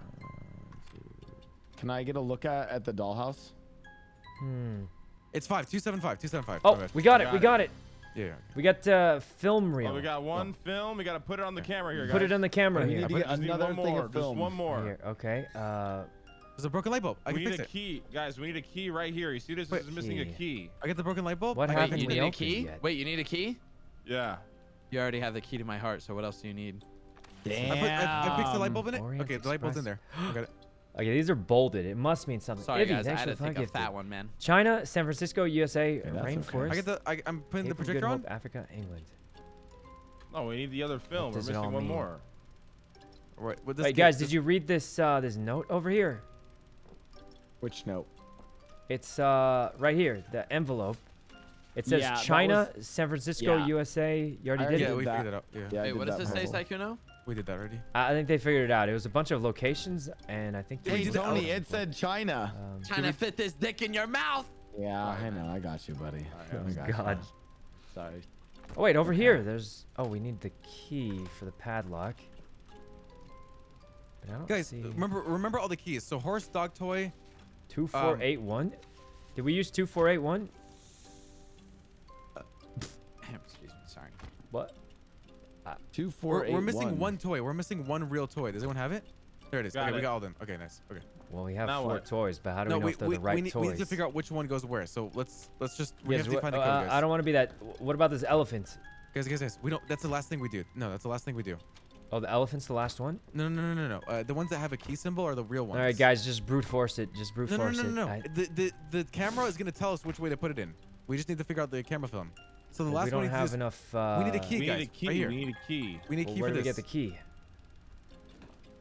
Can I get a look at at the dollhouse? Hmm. It's five. Two, seven, five. Two, seven, five. Oh, My bad. we got it. Got We it. got it. Yeah. yeah. We got uh, film reel. Oh, we got one film. We gotta put it on the camera here, guys. Put it on the camera We here. need to But get just need another one thing more. of Just one more. Here. Okay. Uh, There's a broken light bulb. I we can need a it. key, guys. We need a key right here. You see this? Wait. This is missing a Key. key. I get the broken light bulb. What I Wait, happened you need a key? yet? Wait, you need a key? Yeah. You already have the key to my heart, so what else do you need? Damn. I, put, I, I fixed the light bulb in it. Orient okay, the light bulb's in there. I got it. Okay, these are bolded. It must mean something. Sorry, Ivy, guys. I thanks had for to the fun think a gift. fat one, man. China, San Francisco, USA, that's okay. rainforest. I get the. I, I'm putting the Cape of Good projector on. Hope, Africa, England. No, we need the other film. We're missing one mean? more. Right. With this Wait, guys, did you read this uh, this note over here? Which note? It's uh right here, the envelope. It says Yeah, that China, San Francisco, yeah. USA. You already I did Yeah, did it. we that. figured it out. Yeah. Yeah, I Wait, what does that it say, puzzle. Sykkuno? We did that already. I I think they figured it out. It was a bunch of locations, and I think. they Hey used Tony, the- it said China. Um, Trying to fit this dick in your mouth. Yeah, I know. I got you, buddy. I got you. God. Sorry. Oh wait, over here. There's. Oh, we need the key for the padlock. I don't Guys, see remember remember all the keys. So horse, dog toy. two four eight one. Did we use two four eight one? Excuse me. Sorry. What? Two, four, We're, we're missing one. toy. We're missing one real toy. Does anyone have it? There it is. Got okay, we got all of them. Okay, nice. Okay. Well, we have Now four what? toys, but how do no, we know we, if they're we, the right we, need, toys? we need to figure out which one goes where. So let's let's just we Yes, have to wh- find a uh, code, guys. I don't want to be that. What about this elephant? Guys, guys, guys. We don't. That's the last thing we do. No, that's the last thing we do. Oh, the elephant's the last one. No, no, no, no, no. Uh, the ones that have a key symbol are the real ones. All right, guys, just brute force it. Just brute No, no, force no, no, it. no. I- The, the the camera is gonna tell us which way to put it in. We just need to figure out the camera film. So the last we don't one we have is- enough. Uh, we need a key, we guys. need a key. Right here. We need a key. We need well, key where for do we this. get the key?